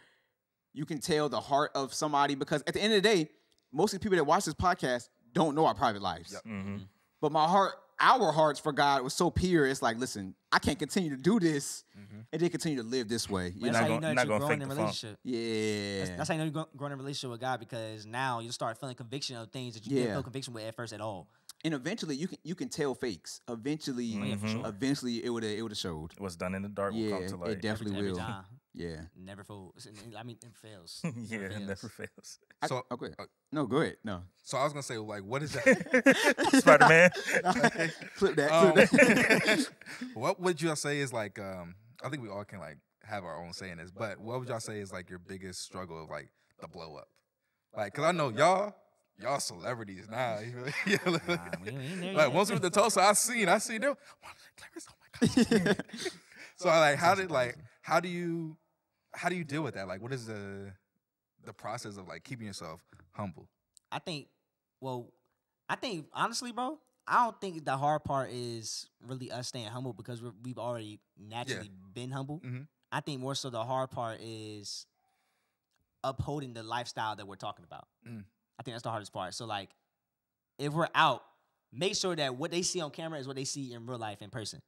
you can tell the heart of somebody because at the end of the day, most of the people that watch this podcast don't know our private lives. Yep. hmm But my heart, our hearts for God was so pure. It's like, listen, I can't continue to do this Mhm. and then continue to live this way. You But that's not how you know you're that you're gonna growing in a funk. relationship. Yeah. That's, that's how you know you're grow- growing in a relationship with God because now you start feeling conviction of things that you didn't feel conviction with at first at all. and eventually you can you can tell fakes. Eventually, yeah, for Mhm. eventually it would have it would have showed. What's done in the dark will Yeah, come to light. it definitely every, every will. time. Yeah. Never fails. I mean, it fails. *laughs* yeah, it fails. never fails. I- So- oh, go ahead. uh, no, go ahead. No. So I was gonna say, like, what is that? *laughs* Spider Man. Flip *laughs* that. Um, Flip that. what would y'all say is like? Um, I think we all can like have our own say in this, but what would y'all say is like your biggest struggle of like the blow up? Like, cause I know y'all, y'all celebrities now. You? Yeah, look. Nah, we like yet. once we went to Tulsa, I seen, I seen them. Wow, Clarence, oh my god. so I like, how did like, how do you, how do you deal with that? Like, what is the, the process of like keeping yourself humble? I think, well, I think honestly, bro, I don't think the hard part is really us staying humble because we're, we've already naturally been humble. Mhm. I think more so the hard part is upholding the lifestyle that we're talking about. Mm. I think that's the hardest part. So like, if we're out, make sure that what they see on camera is what they see in real life in person.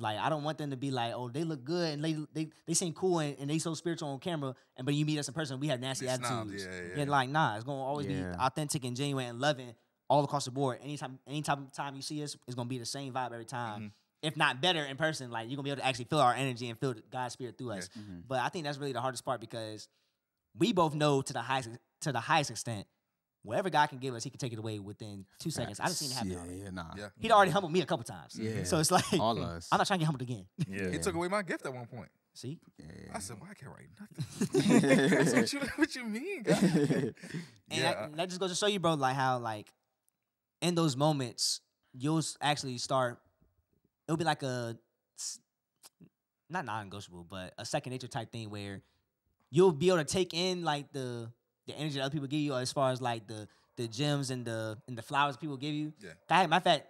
Like I don't want them to be like, oh, they look good and they they, they seem cool and, and they so spiritual on camera, and but you meet us in person, we have nasty They snobs, attitudes. yeah, yeah, yeah, yeah. like nah, it's gonna always Yeah. be authentic and genuine and loving all across the board. Anytime, anytime time you see us, it's gonna be the same vibe every time. Mhm. If not better in person, like you're gonna be able to actually feel our energy and feel the God's spirit through Yeah. us. Mhm. But I think that's really the hardest part because we both know to the highest to the highest extent, whatever God can give us, He can take it away within two seconds. I done seen it happen. Yeah, already. yeah, nah. Yeah. He'd already humbled me a couple times. Yeah. So it's like All *laughs* us. I'm not trying to get humbled again. *laughs* Yeah. He took away my gift at one point. See, Yeah. I said, "Well, I can't write nothing." *laughs* That's what you, what you mean, guy? and Yeah, that, that just goes to show you, bro, like how like in those moments you'll actually start. It'll be like a not non-negotiable, but a second nature type thing where you'll be able to take in like the the energy that other people give you, or as far as like the the gems and the and the flowers people give you. Yeah. That, matter of fact,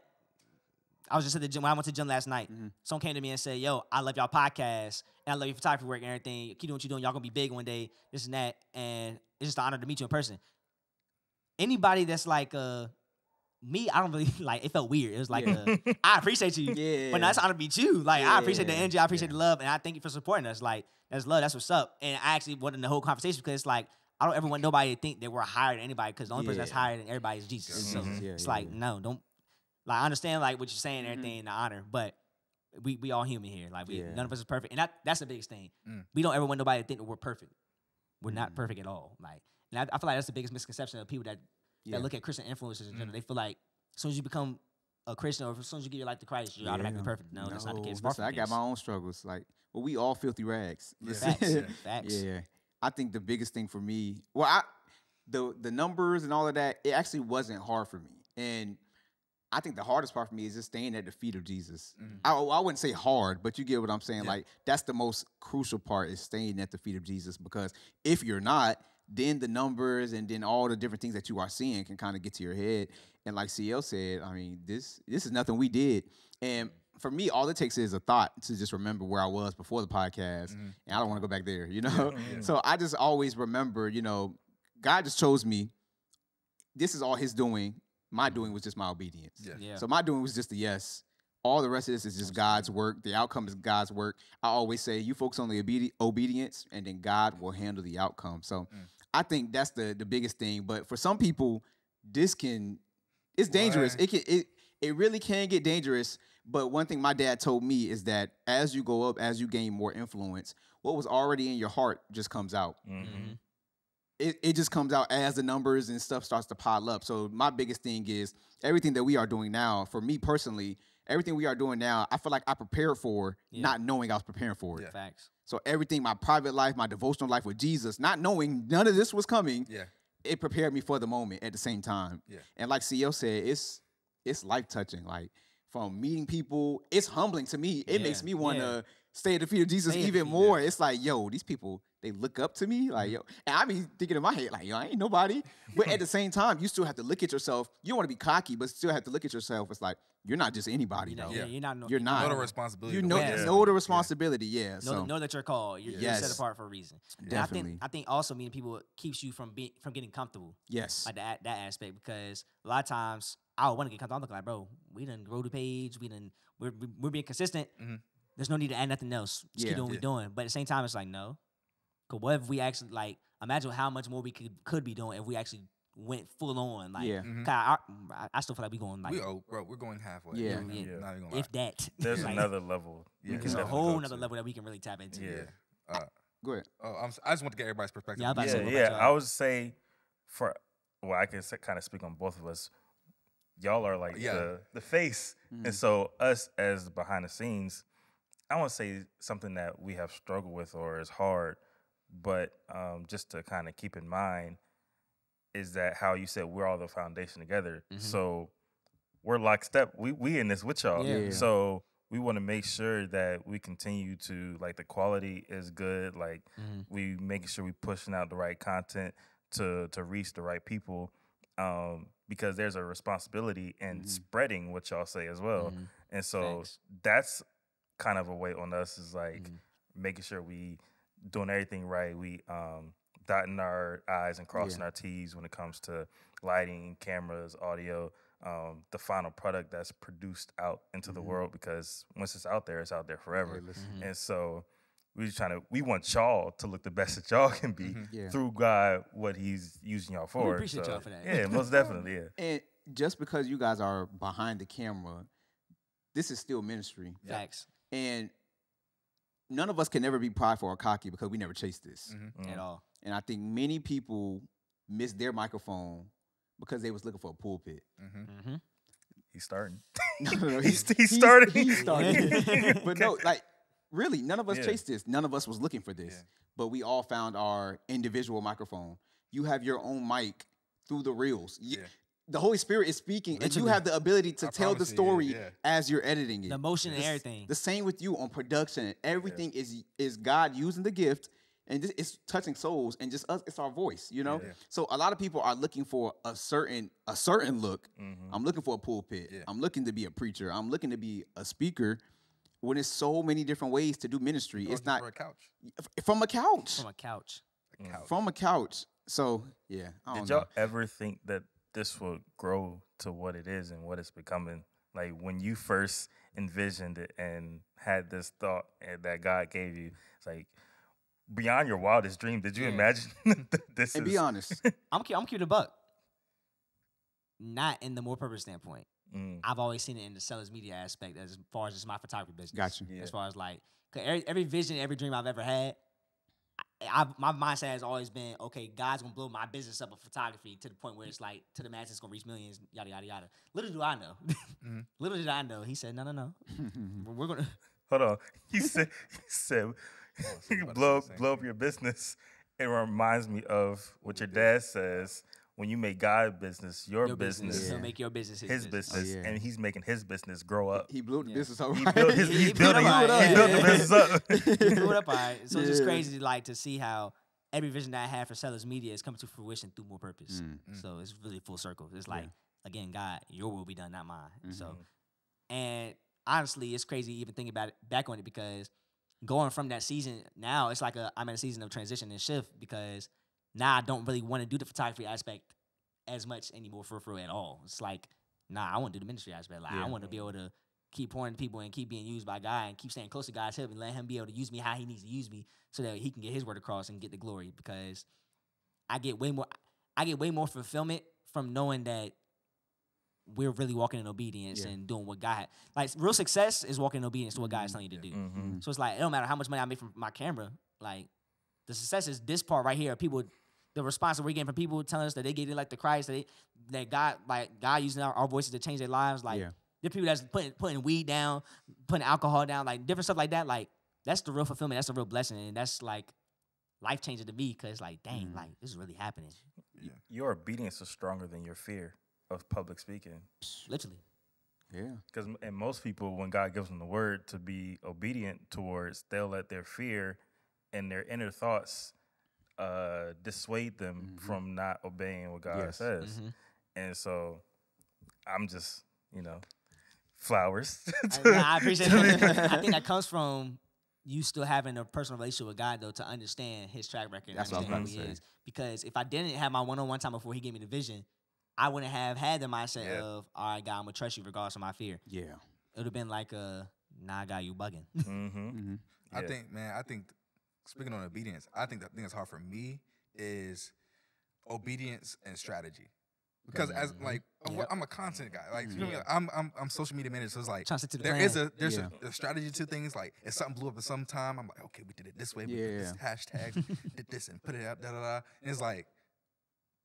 I was just at the gym when I went to the gym last night. Mhm. Someone came to me and said, "Yo, I love y'all podcast and I love your photography work and everything. Keep doing what you're doing. Y'all gonna be big one day. This and that. And it's just an honor to meet you in person." Anybody that's like uh me, I don't really *laughs* like. It felt weird. It was like Yeah. uh, I appreciate you, *laughs* Yeah. but that's an honor to meet you. Like I appreciate the energy, I appreciate Yeah. the love, and I thank you for supporting us. Like that's love. That's what's up. And I actually wanted the whole conversation because it's like I don't ever want nobody to think that we're higher than anybody because the only person that's higher than everybody is Jesus. It's So yeah, it's yeah, like yeah. no, don't. Like I understand like what you're saying, and Mhm. the honor, but we we all human here. Like we Yeah. none of us is perfect, and that that's the biggest thing. Mm. We don't ever want nobody to think that we're perfect. We're not Mhm. perfect at all. Like, and I, I feel like that's the biggest misconception of people that Yeah. that look at Christian influencers in Mm. general. They feel like as soon as you become a Christian or as soon as you give your life to Christ, you're automatically perfect. No, that's not the case. Far Listen, I got my own struggles. Like, well, we all filthy rags. Yeah. *laughs* Facts. Facts. Yeah, I think the biggest thing for me, well, I the the numbers and all of that, it actually wasn't hard for me, and I think the hardest part for me is just staying at the feet of Jesus. Mhm. I, I wouldn't say hard, but you get what I'm saying. Yeah. Like that's the most crucial part is staying at the feet of Jesus because if you're not, then the numbers and then all the different things that you are seeing can kind of get to your head. And like CL said, I mean, this this is nothing we did, and for me, all it takes is a thought to just remember where I was before the podcast, Mhm. and I don't want to go back there, you know. Yeah. So I just always remember, you know, God just chose me. This is all His doing. My doing was just my obedience. Yeah. Yeah. So my doing was just a yes. All the rest of this is just God's work. The outcome is God's work. I always say, you focus on the obedi- obedience, and then God will handle the outcome. So Mm. I think that's the the biggest thing. But for some people, this can it's dangerous. Why? It can it it really can get dangerous. But one thing my dad told me is that as you go up, as you gain more influence, what was already in your heart just comes out. Mhm. Mhm. it, it just comes out as the numbers and stuff starts to pile up. So my biggest thing is everything that we are doing now, for me personally, everything we are doing now, I feel like I prepared for Yeah. not knowing I was preparing for it. Yeah. Facts. So everything, my private life, my devotional life with Jesus, not knowing none of this was coming, Yeah. it prepared me for the moment at the same time. Yeah. And like CEO said, it's it's life touching. Like from meeting people, it's humbling to me. It makes me want to yeah. stay at the feet of Jesus Stay even feet, more. It's like, yo, these people, they look up to me. Like, yo, and I be thinking in my head, like, yo, I ain't nobody. But at the *laughs* same time, you still have to look at yourself. You don't want to be cocky, but still have to look at yourself. It's like, you're not just anybody, You know, though. yeah, Yeah. you're not. No, You're not. Know the responsibility. You know, what Yeah. know the Yeah. responsibility. Yeah. know, so know that you're called. You're, you're set apart for a reason. And I Definitely. think I think also meeting people keeps you from being from getting comfortable. yes. like that that aspect because a lot of times I want to get comfortable. I'm looking like, bro, we didn't grow the page, we done we're we- we're being consistent. Mhm. There's no need to add nothing else. Just Yeah. keep doing what we're doing. But at the same time, it's like no. Cause what if we actually like imagine how much more we could could be doing if we actually went full on like Yeah. Mhm. 'cause I, I, I still feel like we going like we oh, bro, we're going halfway. Yeah. Not Yeah. even gonna lie. if that *laughs* There's *laughs* like, another level. Yeah. we can there's a whole go nother to. level that we can really tap into. Yeah. Uh, Go ahead. oh, I'm, s- I just want to get everybody's perspective. Yeah, I was about to Yeah, yeah. I would say for well, I can kind of speak on both of us. Y'all are like Yeah. the the face, Mm. and so us as behind the scenes. I want to say something that we have struggled with or is hard, but um, just to kind of keep in mind is that how you said we're all the foundation together. Mhm. So we're lockstep. We we in this with y'all. Yeah. Yeah. So we want to make sure that we continue to like the quality is good. Like Mhm. we making sure we pushing out the right content to to reach the right people. Um, because there's a responsibility in Mhm. spreading what y'all say as well. Mhm. And so Facts. that's kind of a weight on us is like Mhm. making sure we doing everything right. We um dotting our I's and crossing Yeah. our T's when it comes to lighting, cameras, audio, um, the final product that's produced out into the Mhm. world because once it's out there, it's out there forever. Hey. And so we just trying to we want y'all to look the best that y'all can be Mhm. Yeah. through God what He's using y'all for. We appreciate So, y'all for that. Yeah, most definitely. Yeah. *laughs* And just because you guys are behind the camera, this is still ministry. Yeah. Facts And none of us can ever be prideful or cocky because we never chased this. Mhm. Mm. at all. And I think many people miss their microphone because they was looking for a pulpit. Mhm. Mm-hmm. He's starting. *laughs* No, no, no, He's- he's starting. He's starting. *laughs* But no, like really, none of us Yeah. chased this. None of us was looking for this. Yeah. But we all found our individual microphone. You have your own mic through the reels. Y- Yeah. The Holy Spirit is speaking, and you have the ability to I tell the promise you, yeah, story as you're editing it. The motion and everything. The same with you on production. Everything is is God using the gift, and this, it's touching souls, and just us. It's our voice, you know. Yeah. So a lot of people are looking for a certain a certain look. Mhm. I'm looking for a pulpit. Yeah. I'm looking to be a preacher. I'm looking to be a speaker. When there's so many different ways to do ministry, Or it's not for a couch. from a couch. from a couch. A couch. From a couch. So yeah, I don't Did y'all ever think that this would grow to what it is and what it's becoming? Like when you first envisioned it and had this thought that God gave you, it's like beyond your wildest dream. Did you Yeah. imagine *laughs* this and is? be honest. *laughs* I'm cu- I'm cute a buck. Not in the more purpose standpoint. Mm, I've always seen it in the Sellers Media aspect as far as just my photography business. Got you. Yeah. As far as like, 'cause every, every vision, every dream I've ever had, I, I've, my mindset has always been, okay, God's gonna blow my business up of photography to the point where it's like to the masses, it's gonna reach millions, yada yada yada. Little do I know. Mhm. *laughs* Little did I know. He said, no, no, no. *laughs* We're, we're gonna. *laughs* Hold on. He said. He said. so you about to blow say the same blow up your business. It reminds me of what your dad says when you make God business your, Your business. business, Yeah. He'll make your business his, his business. business, yeah. and he's making his business grow up. he blew the Yeah. business up. He *laughs* built his, He- he's he blew it up, he yeah, built the business up. *laughs* He blew it up all right. So it's just crazy to like to see how every vision that I had for Sellers Media is coming to fruition through more purpose. Mm. Mm. So it's really full circle. It's Yeah. like again, God, your will be done, not mine. So Mhm. and honestly, it's crazy even thinking about it back on it because going from that season now, it's like a I'm in a season of transition and shift because now I don't really want to do the photography aspect as much anymore for for at all. It's like nah, I want to do the ministry aspect. Like Yeah. I want to be able to keep pouring to people and keep being used by God and keep staying close to God's help and let Him be able to use me how He needs to use me so that He can get His word across and get the glory. Because I get way more, I get way more fulfillment from knowing that we're really walking in obedience Yeah. and doing what God like. Real success is walking in obedience to what God is Mhm. telling you to do. Mhm. Mm. So it's like it don't matter how much money I make from my camera. Like the success is this part right here. People, the response that we're getting from people telling us that they get in like the Christ, that they, that God like God using our, our voices to change their lives. Like Yeah. the people that's putting putting weed down, putting alcohol down, like different stuff like that. Like that's the real fulfillment. That's the real blessing, and that's like life changing to me because like dang, Mhm. like this is really happening. Yeah. Your obedience is stronger than your fear of public speaking. Literally. Yeah. Because and most people, when God gives them the word to be obedient towards, they'll let their fear and their inner thoughts uh, dissuade them Mhm. from not obeying what God Yes. says. Mhm. And so, I'm just, you know, flowers. *laughs* I, nah, I appreciate it. *laughs* I think that comes from you still having a personal relationship with God though to understand His track record. and That's what I was understand about who to He say. is. Because if I didn't have my one-on-one time before He gave me the vision, I wouldn't have had the mindset Yeah. of, all right, God, I'm gonna trust you regardless of my fear. Yeah. It would have been like a, nah, God, you bugging. hmm Mm-hmm. I think, man, I think speaking on obedience, I think the thing that's hard for me is obedience and strategy. Because as Mhm. like I'm, Yep. I'm a content guy, like you know, what I mean? I'm I'm I'm social media manager, so it's like the there plan. is a there's Yeah. a, a strategy to things. Like if something blew up at some time, I'm like, okay, we did it this way, we did this hashtag, did this and put it out, da da da. And it's like,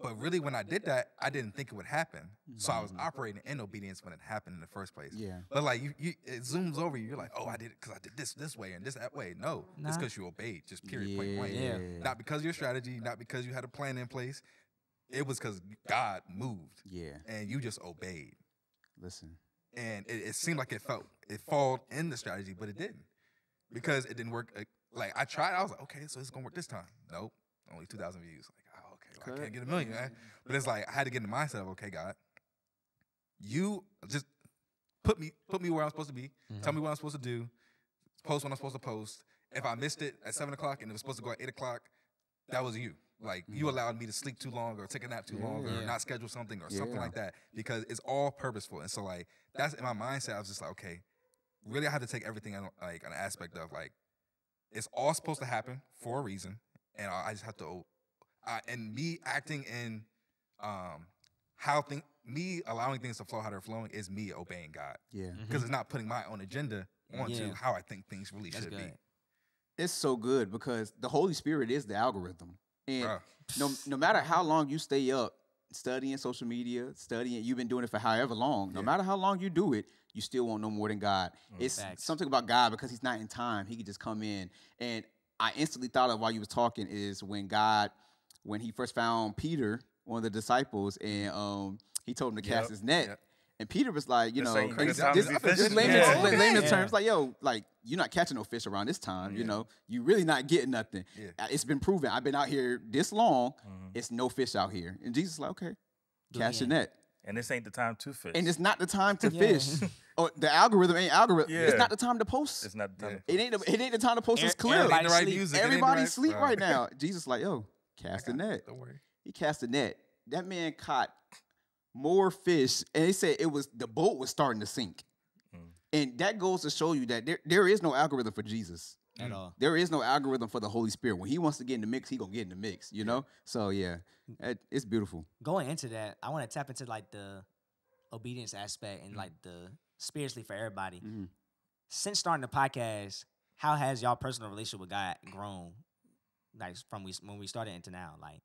but really, when I did that, I didn't think it would happen. So I was Mhm. operating in obedience when it happened in the first place. Yeah. But like you, you it zooms over you. You're like, oh, I did it because I did this this way and this that way. No, it's because you obeyed. Just period, point blank. Yeah. Not because of your strategy, not because you had a plan in place. It was because God moved Yeah. and you just obeyed. Listen. And it, it seemed like it felt it fall in the strategy, but it didn't because it didn't work. Like I tried, I was like, okay, so it's gonna work this time. Nope, only two thousand views. Like, well, I can't get a million. Man. But it's like I had to get in the mindset of, okay, God, you just put me put me where I'm supposed to be. Tell mm-hmm. me what I'm supposed to do. Post when I'm supposed to post. If I missed it at seven o'clock and it was supposed to go at eight o'clock, that was you. Like you mm-hmm. allowed me to sleep too long or take a nap too long or not schedule something or something Yeah. like that because it's all purposeful. And so like that's in my mindset. I was just like, okay, really, I had to take everything on like an aspect of like it's all supposed to happen for a reason, and I just have to. Uh, and me acting in um how thing me allowing things to flow how they're flowing is me obeying God Yeah. because it's not putting my own agenda onto Mm-hmm. Yeah. how I think things really That's should good. It's so good because the Holy Spirit is the algorithm. be. And Bruh. no no matter how long you stay up studying social media, studying, you've been doing it for however long. No Yeah. matter how long you do it, you still won't know more than God. It's Facts. something about God because He's not in time. He could just come in. And I instantly thought of while you was talking is when God, when He first found Peter, one of the disciples, and um, He told him to cast Yep, his net. yep. And Peter was like, you This know, ain't good this, time this, this fishing. Yeah. lay- Yeah. terms, like, yo, like you're not catching no fish around this time. You know, you really not getting nothing. Yeah. Uh, It's been proven. I've been out here this long. Mhm. It's no fish out here. And Jesus is like, okay, cast your net. And this ain't the time to fish. And it's not the time to Yeah. fish. *laughs* or the algorithm ain't algorithm. It's not the time to post. It's not the time. Yeah. it ain't. The, it ain't the time to post It's clear. clip. everybody right sleep. music, it ain't the Everybody right- sleep right now. Jesus like, yo, I cast a net. Don't worry. He cast a net. That man caught more fish, and they said it was the boat was starting to sink. Mm. And that goes to show you that there, there is no algorithm for Jesus. at all. There is no algorithm for the Holy Spirit. When he wants to get in the mix, he gonna get in the mix. You know. So yeah, it- it's beautiful. Going into that, I want to tap into like the obedience aspect Mm. and like the spiritually for everybody. Mhm. Since starting the podcast, how has y'all personal relationship with God grown? Like from we when we started into now, like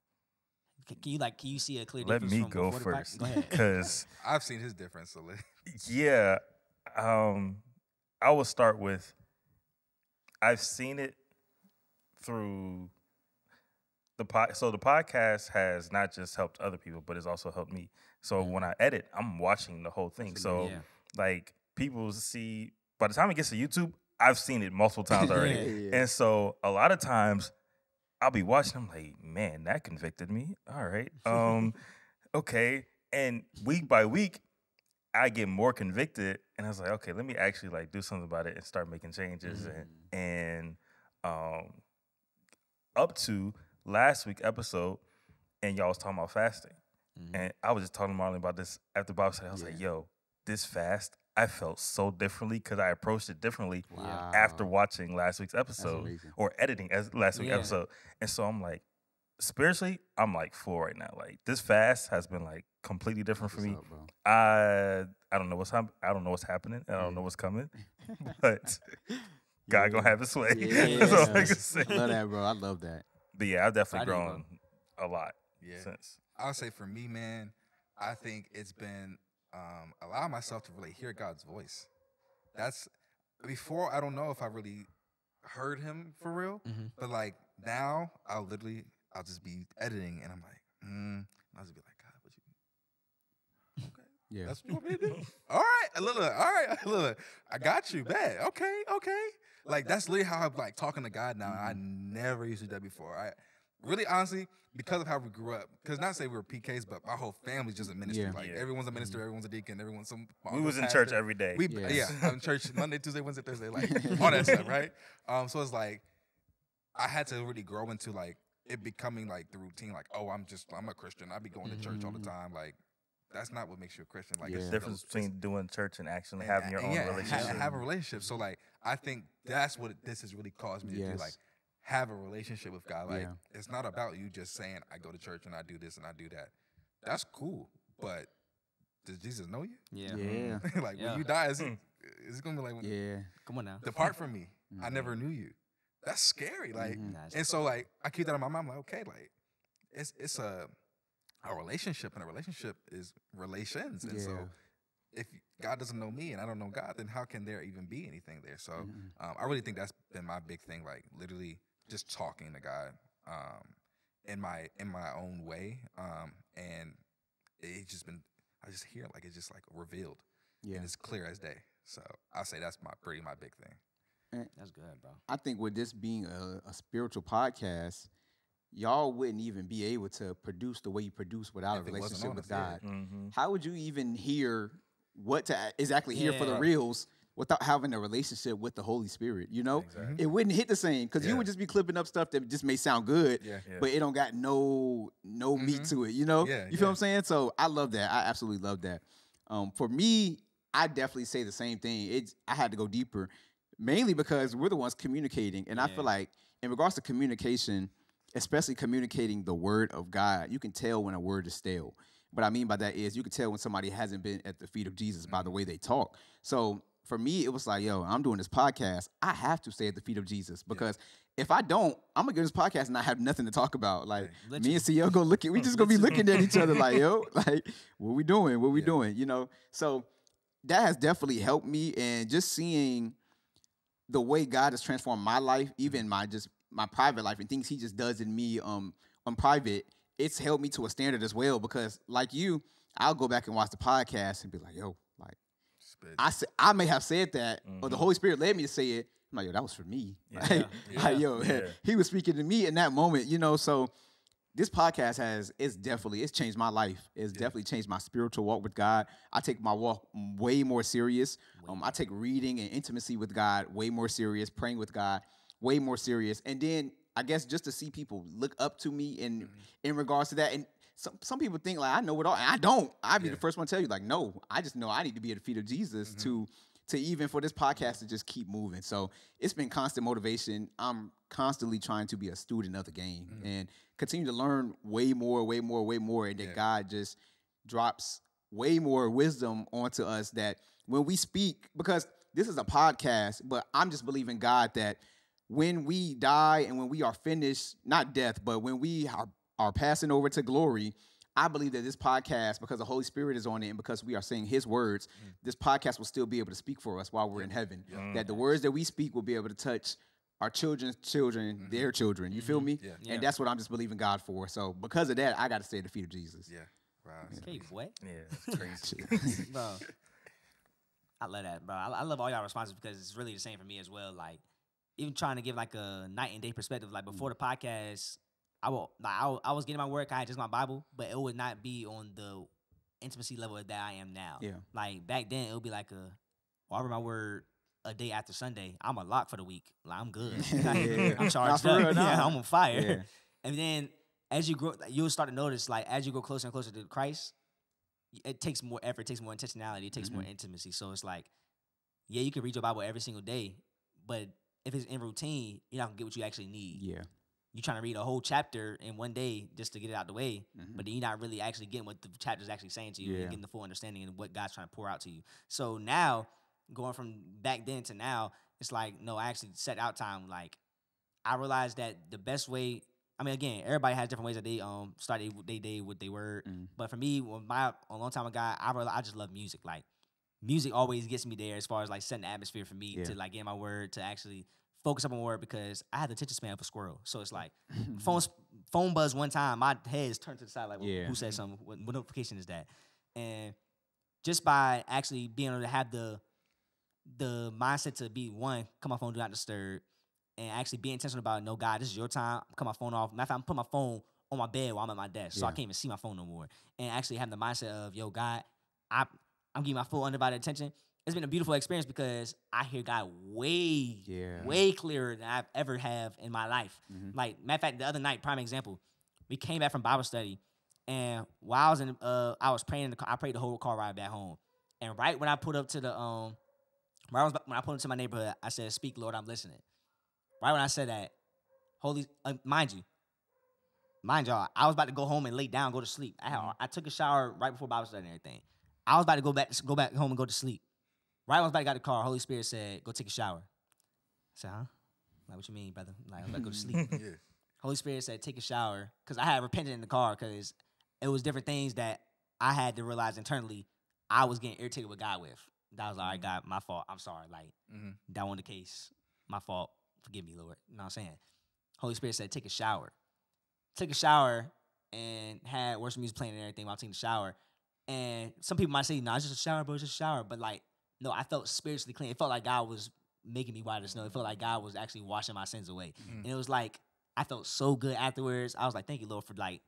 can, can you like can you see a clear Let difference? me from go before the pod- first because *laughs* *laughs* I've seen his difference. So let- *laughs* yeah, um, I will start with. I've seen it through the pod. So the podcast has not just helped other people, but it's also helped me. So when I edit, I'm watching the whole thing. So Yeah. like people see by the time it gets to YouTube, I've seen it multiple times already. Yeah. And so a lot of times I'll be watching, I'm like, man, that convicted me. All right. *laughs* Um, okay. And week by week, I get more convicted. And I was like, okay, let me actually like do something about it and start making changes. Mm. And and um up to last week episode, and y'all was talking about fasting. Mhm. And I was just talking to Marlon about this after Bob said, I was like, yo, this fast, I felt so differently because I approached it differently Wow. after watching last week's episode or editing as last week's Yeah. episode. And so I'm like, spiritually, I'm like full right now. Like this fast has been like completely different for me. up, bro? I I don't know what's hap- I don't know what's happening. I don't know what's coming. *laughs* But God gonna have his way. Yeah, *laughs* That's all I yeah. can say. love that, bro. I love that. But yeah, I've definitely Proud of you, bro. grown a lot Yeah. since. I'll say for me, man, I think it's been um, allowing myself to really hear God's voice. That's before I don't know if I really heard Him for real, Mhm. but like now I'll literally I'll just be editing and I'm like, mm, I'll just be like, God, what you? Okay, Yeah. that's what you want me to do. *laughs* all right, a little, all right, a little. I got you, bad. Okay, okay. Like that's literally how I'm like talking to God now. I never used to do that before. I really honestly because of how we grew up. Because not say we were PKs, but my whole family's just a ministry. Yeah. Like Yeah. everyone's a minister, everyone's a deacon, everyone's some. my We uncle's was in pastor. church every day. We Yeah. yeah, in church Monday, Tuesday, Wednesday, Thursday, like all that stuff, right? Um, so it's like I had to really grow into like it becoming like the routine. Like, oh, I'm just I'm a Christian. I be going to church all the Mhm. time. Like that's not what makes you a Christian. Like Yeah. it's difference it's- between doing church and actually and- having your and own yeah, relationship. have a relationship. So like I think that's what this has really caused me to do. Like have a relationship with God. Like Yeah. it's not about you just saying I go to church and I do this and I do that. That's cool, but does Jesus know you? Yeah. Yeah. *laughs* like Yeah. when you die, is it, is it gonna be like when, Yeah. Come on now. depart from me? I never knew you. That's scary. Like Mhm. And so like I keep that in my mind. like okay, like it's it's a a relationship, and a relationship is relations. And so if God doesn't know me and I don't know God, then how can there even be anything there? So Mhm. um, I really think that's been my big thing. Like literally just talking to God um, in my in my own way, um, and it's just been I just hear it like it's just like revealed Yeah. and it's clear as day. So I say that's my pretty my big thing. That's good, bro. I think with this being a, a spiritual podcast, y'all wouldn't even be able to produce the way you produce without If a relationship with us, yeah. God. hmm How would you even hear what to exactly hear for the Yeah. reels without having a relationship with the Holy Spirit? You know, Exactly. it wouldn't hit the same because you would just be clipping up stuff that just may sound good, Yeah. Yeah. but it don't got no no meat Mhm. to it. You know, Yeah, you feel yeah. what I'm saying? So I love that. I absolutely love that. Um, for me, I definitely say the same thing. It's I had to go deeper, mainly because we're the ones communicating, and I feel like in regards to communication, especially communicating the word of God, you can tell when a word is stale. What I mean by that is you can tell when somebody hasn't been at the feet of Jesus by Mm-hmm. the way they talk. So for me, it was like, yo, I'm doing this podcast. I have to stay at the feet of Jesus because if I don't, I'm gonna get this podcast and I have nothing to talk about. Like me and CL go look at, we *laughs* just gonna be looking at each other like, yo, *laughs* like, what we doing? What we Yeah. doing? You know? So that has definitely helped me and just seeing the way God has transformed my life, even my just my private life and things he just does in me um on private, it's held me to a standard as well because like you, I'll go back and watch the podcast and be like, yo, like Spit. I said I may have said that, or the. Holy Spirit led me to say it. I'm like, yo, that was for me. *laughs* Yeah. Like, Yeah. like, yo, Yeah. *laughs* he was speaking to me in that moment, you know. So this podcast has it's definitely it's changed my life. It's definitely changed my spiritual walk with God. I take my walk way more serious. Um, I take reading and intimacy with God way more serious. Praying with God way more serious. And then I guess just to see people look up to me in Mm-hmm. in regards to that. And some some people think like I know it all. And I don't. I'd be Yeah. the first one to tell you like no. I just know I need to be at the feet of Jesus Mhm. to to even for this podcast to just keep moving. So it's been constant motivation. I'm constantly trying to be a student of the game Mhm. and continue to learn way more, way more, way more. And that Yeah. God just drops way more wisdom onto us that when we speak, because this is a podcast, but I'm just believing God that when we die and when we are finished, not death, but when we are, are passing over to glory, I believe that this podcast, because the Holy Spirit is on it and because we are saying his words, Mm. this podcast will still be able to speak for us while we're in heaven. Mm. That the words that we speak will be able to touch our children's children, Mhm. their children. You feel Mhm. me? Yeah. Yeah. And that's what I'm just believing God for. So because of that, I got to stay at the feet of Jesus. Yeah. Wow. that's Okay, crazy. what? Yeah, *laughs* it's crazy. *laughs* *laughs* bro. I love that, bro. I, I love all y'all responses because it's really the same for me as well. Like, even trying to give like a night and day perspective. Like before the podcast, I will like I, I was getting my work. I had just my Bible, but it would not be on the intimacy level that I am now. Yeah. Like back then, it would be like a, well, I read my word a day after Sunday. I'm a lock for the week. Like I'm good. *laughs* *laughs* Yeah. I'm charged up. real, yeah. I'm on fire. Yeah. *laughs* And then as you grow, you'll start to notice like as you go closer and closer to Christ, it takes more effort, it takes more intentionality, it takes more Mm-hmm. intimacy. So it's like, yeah, you can read your Bible every single day, but if it's in routine, you're not gonna get what you actually need. Yeah. You're trying to read a whole chapter in one day just to get it out the way, Mhm. but then you're not really actually getting what the chapter is actually saying to you Yeah. and getting the full understanding of what God's trying to pour out to you. So now, going from back then to now, it's like, no, I actually set out time. Like, I realized that the best way I mean, again, everybody has different ways that they um start they they day with they word. Mm. But for me, when my a long time ago, I really, I just love music. Like music always gets me there as far as like setting the atmosphere for me Yeah. to like get my word to actually focus up on word because I had the attention span of a squirrel. So it's like *laughs* phone phone buzz one time, my head is turned to the side like, Yeah. who said something? What, what notification is that? And just by actually being able to have the the mindset to be one, come my phone, do not disturb, and actually be intentional about no God, this is your time. Cut my phone off. Matter of fact, I'm putting my phone on my bed while I'm at my desk, so I can't even see my phone no more. And actually having the mindset of yo God, I I'm giving my full undivided attention. It's been a beautiful experience because I hear God way, Yeah. way clearer than I've ever have in my life. Mhm. Like matter of fact, the other night, prime example, we came back from Bible study, and while I was in, uh, I was praying in the car. I prayed the whole car ride back home, and right when I pulled up to the um, right when I was- when I pulled into my neighborhood, I said, "Speak, Lord, I'm listening." Right when I said that, holy, uh, mind you, mind y'all, I was about to go home and lay down, go to sleep. I had, I took a shower right before Bible study and everything. I was about to go back, go back home and go to sleep. Right when I was about to get the car, Holy Spirit said, "Go take a shower." I said, "Huh? Like, what you mean, brother? Like, I'm about to go to sleep." *laughs* Yeah. Holy Spirit said, take a shower. Because I had repented in the car because it was different things that I had to realize internally I was getting irritated with God with. That was like, all right, God, my fault. I'm sorry. Like, Mhm. that wasn't the case. My fault. Forgive me, Lord. You know what I'm saying? Holy Spirit said, take a shower. Took a shower and had worship music playing and everything while taking the shower. And some people might say, no, it's just a shower, bro. It's just a shower. But like, no, I felt spiritually clean. It felt like God was making me white as snow. It felt like God was actually washing my sins away. Mhm. And it was like, I felt so good afterwards. I was like, thank you, Lord, for like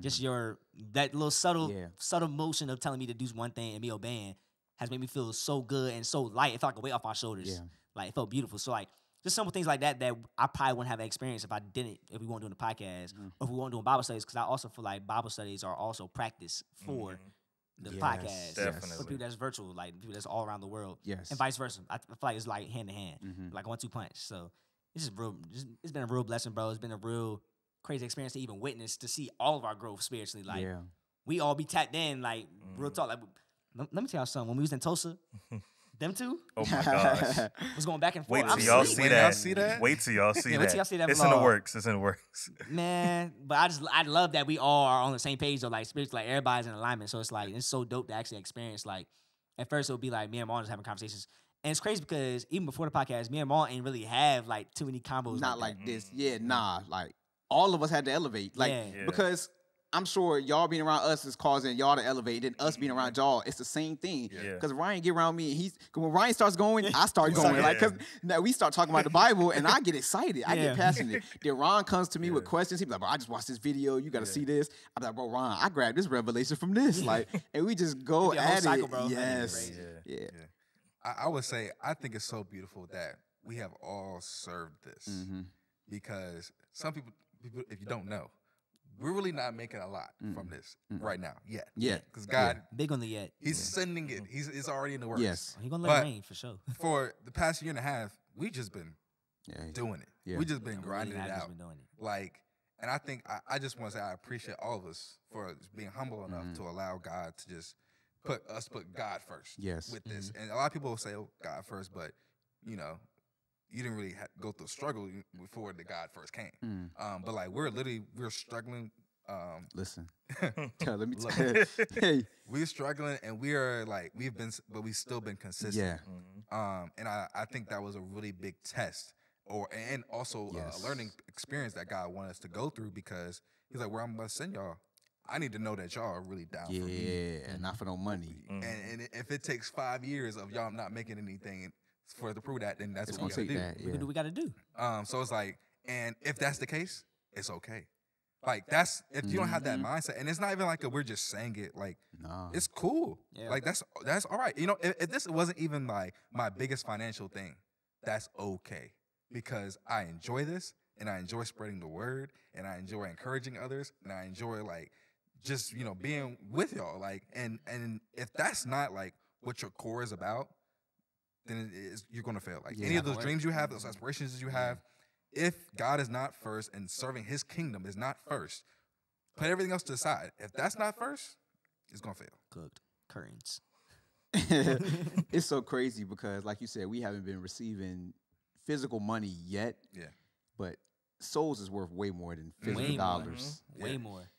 just your that little subtle Yeah. subtle motion of telling me to do one thing and me obeying has made me feel so good and so light. It felt like a weight off my shoulders. Yeah. Like it felt beautiful. So like just simple things like that that I probably wouldn't have experienced if I didn't if we weren't doing the podcast Mhm. or if we weren't doing Bible studies because I also feel like Bible studies are also practice for Mhm. The Yes, podcast. yes. For people that's virtual, like people that's all around the world. Yes. And vice versa. I, I feel like it's like hand to hand Mhm. like one two punch. So this is real. This, it's been a real blessing, bro. It's been a real crazy experience to even witness to see all of our growth spiritually. Like yeah. we all be tapped in. Like real Mhm. talk. Like let, let me tell y'all something. When we was in Tulsa, *laughs* them two Oh my *laughs* gosh. was going back and forth. Wait till I'm y'all sleep, see Wait, that. y'all see that? Wait till y'all *laughs* see Yeah, that. wait till y'all see that It's in the works. It's in the works. *laughs* man. But I just I love that we all are on the same page. Though, like spiritually, like everybody's in alignment. So it's like it's so dope to actually experience. Like at first it would be like me and Maul just having conversations. And it's crazy because even before the podcast, me and Maul ain't really have like too many combos. Not like, like this. Yeah, mm-hmm. nah. Like all of us had to elevate. Like Yeah. Yeah. because I'm sure y'all being around us is causing y'all to elevate, and us being around y'all, it's the same thing. Yeah. Because Ryan get around me, and he's 'cause when Ryan starts going, I start Yeah. going. Like, cause now we start talking about the Bible, and I get excited. I Yeah. get passionate. *laughs* Then Ron comes to me with Yeah. questions. He's like, "Bro, I just watched this video. You got to Yeah. see this." I'm like, "Bro, Ron, I grabbed this revelation from this." Like, and we just go It'd be a whole at cycle, it. bro. Yes. crazy. Yeah. Yeah. I, I would say I think it's so beautiful that we have all served this hmm because some people, people, if you don't know, we're really not making a lot from Mm-mm. this Mm-mm. right now yet. Yeah. Because God, big on the yet. He's sending it. He's it's already in the works. Yes. He gonna let But- it rain for sure. *laughs* For the past year and a half, we just been Yeah. doing it. Yeah. We just been Yeah, we grinding really it out. been doing it. Like, and I think I, I just want to say I appreciate all of us for being humble enough Mhm. to allow God to just put us put God first Yes. with this. And a lot of people will say, "Oh, God first, but you know, you didn't really go through struggle before the God first came. Mm. Um, but like we're literally we're struggling. Um, Listen. Tell, *laughs* *laughs* let me tell you. *laughs* Hey. we're struggling, and we are like we've been, but we've still been consistent. Yeah. Mhm. Um, and I, I think that was a really big test, or and also Yes. a learning experience that God wanted us to go through because He's like, where I'm gonna send y'all, I need to know that y'all are really down for me. Yeah. And not for no money. And, and if it takes five years of y'all not making anything for to prove that, then that's It's what we gotta do. that. We do Yeah. what we gotta do. Um, so it's like, and if that's the case, it's okay. Like that's if you don't have that Mhm. mindset, and it's not even like a, we're just saying it. Like Nah. it's cool. Yeah. Like that's that's all right. You know, if, if this wasn't even like my biggest financial thing, that's okay because I enjoy this and I enjoy spreading the word and I enjoy encouraging others and I enjoy like just you know being with y'all. Like and and if that's not like what your core is about, then it is you're gonna fail. Like any of those dreams you have, those mm-hmm. aspirations that you have, if God is not first and serving His kingdom is not first, put everything else to the side. If that's not first, it's gonna fail. Cooked currents. *laughs* it's so crazy because, like you said, we haven't been receiving physical money yet. Yeah. But souls is worth way more than physical Way more. dollars. Way more.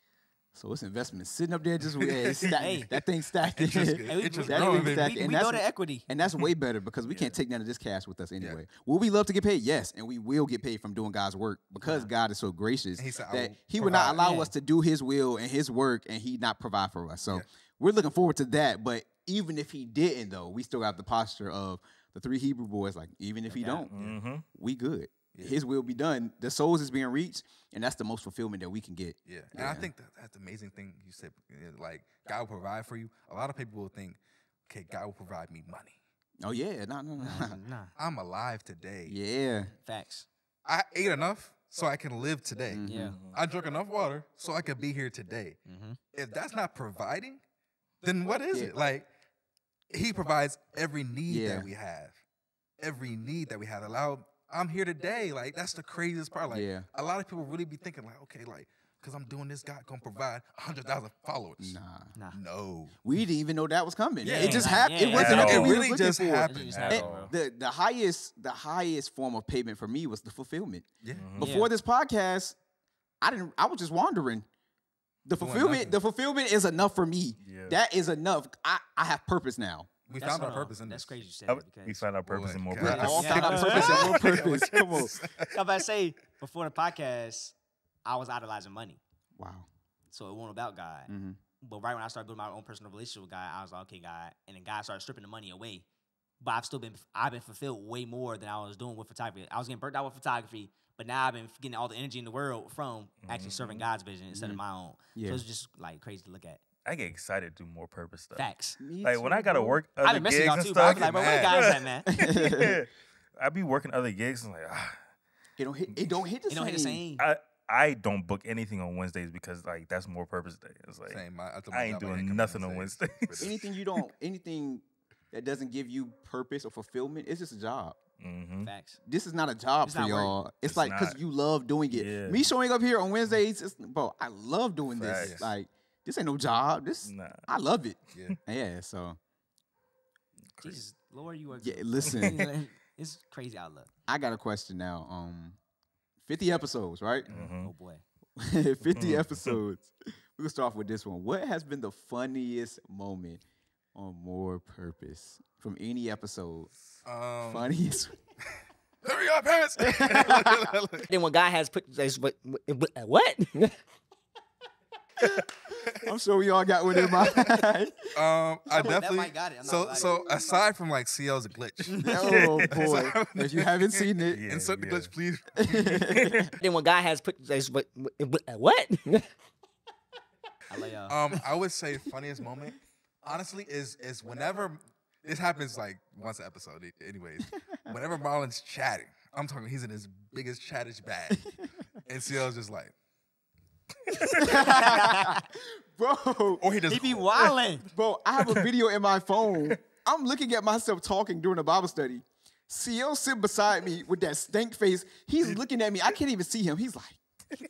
So it's investment sitting up there just yeah, it's stacked. Hey. *laughs* that thing stacked. Interest- *laughs* Hey, we- interest we- That growing, thing stacked, We, and we that's build the equity. and that's way better because we *laughs* can't take none of this cash with us Yeah. anyway. Will we love to get paid? Yes, and we will get paid from doing God's work because Yeah. God is so gracious he said, that He would not allow Yeah. us to do His will and His work, and He not provide for us. So Yeah. we're looking forward to that. But even if He didn't, though, we still have the posture of the three Hebrew boys. Like even if He don't, hmm we good. Yeah. His will be done. The souls is being reached, and that's the most fulfillment that we can get. Yeah, and I think that that's the amazing thing you said. uh, Like God will provide for you. A lot of people will think, okay, God will provide me money. Oh yeah, no, no, no. nah, *laughs* I'm alive today. yeah. facts. I ate enough so I can live today. Mhm. Yeah. I drank enough water so I could be here today. Mm-hmm. If that's not providing, then what is Yeah. it? Like He provides every need Yeah. that we have, every need that we have. Allow I'm here today. Like that's the craziest part. Like Yeah. a lot of people really be thinking like, okay, like because I'm doing this, God gonna provide hundred thousand followers. Nah. Nah. No. We didn't even know that was coming. Yeah. it just happened. yeah, it wasn't at what all. we It really looking just for. happened. Just happened, The the highest the highest form of payment for me was the fulfillment. Yeah. Mhm. Before this podcast, I didn't. I was just wandering. The fulfillment. The fulfillment is enough for me. Yeah. That is enough. I I have purpose now. We That's found our purpose in That's this. crazy you said I that w- we found our purpose Boy, and more God. Purpose. all found our purpose and more purpose. *laughs* Come on. *laughs* I'm about to say before the podcast, I was idolizing money, Wow. so it wasn't about God. Mhm. But right when I started building my own personal relationship with God, I was like, okay, God, and then God started stripping the money away. But I've still been I've been fulfilled way more than I was doing with photography. I was getting burnt out with photography, but now I've been getting all the energy in the world from actually serving God's vision instead of my own. Yeah. So it's just like crazy to look at. I get excited to do more purpose stuff. Facts. Me Like when I gotta bro. work I've other been missing gigs y'all and too, bro. I stuff. like, bro, where the guys at, man? yeah. *laughs* *laughs* I be working other gigs and like, ah, It don't hit. It don't hit the It don't hit the same. same. I I don't book anything on Wednesdays because like that's more purpose day. It's like Same. I, I, I ain't doing nothing on Wednesdays. Wednesdays. *laughs* Anything you don't. Anything that doesn't give you purpose or fulfillment. It's just a job. hmm Facts. This is not a job It's for y'all. It's, It's like because you love doing it. Yeah. Me showing up here on Wednesdays, it's, bro, I love doing this. Like this ain't no job. This Nah. I love it. Yeah. *laughs* Yeah. So Crazy. Jesus, Lord, you are yeah, *laughs* listen. it's crazy outlook. I got a question now. Um, fifty episodes, right? Mhm. Oh boy. *laughs* 50 episodes. We'll start off with this one. What has been the funniest moment on More Purpose from any episode? Um, Funniest. Hurry up, parents. Then when God has put what what? I'm sure we all got one in mind. *laughs* Um, I definitely. might got it, I'm so, gonna so aside from like CL's glitch, *laughs* *laughs* oh boy! if you haven't seen it, Yeah, insert the glitch, please. then when God has put what what? I love. Um, I would say funniest moment, honestly, is is whenever this happens like once an episode, a- anyways. Whenever Marlon's chatting, I'm talking, he's in his biggest chattish bag, and CL's just like, *laughs* bro, or he just he be *laughs* wilding. bro. I have a video in my phone. I'm looking at myself talking during the Bible study. CL sit beside me with that stank face. He's looking at me. I can't even see him. He's like, *laughs*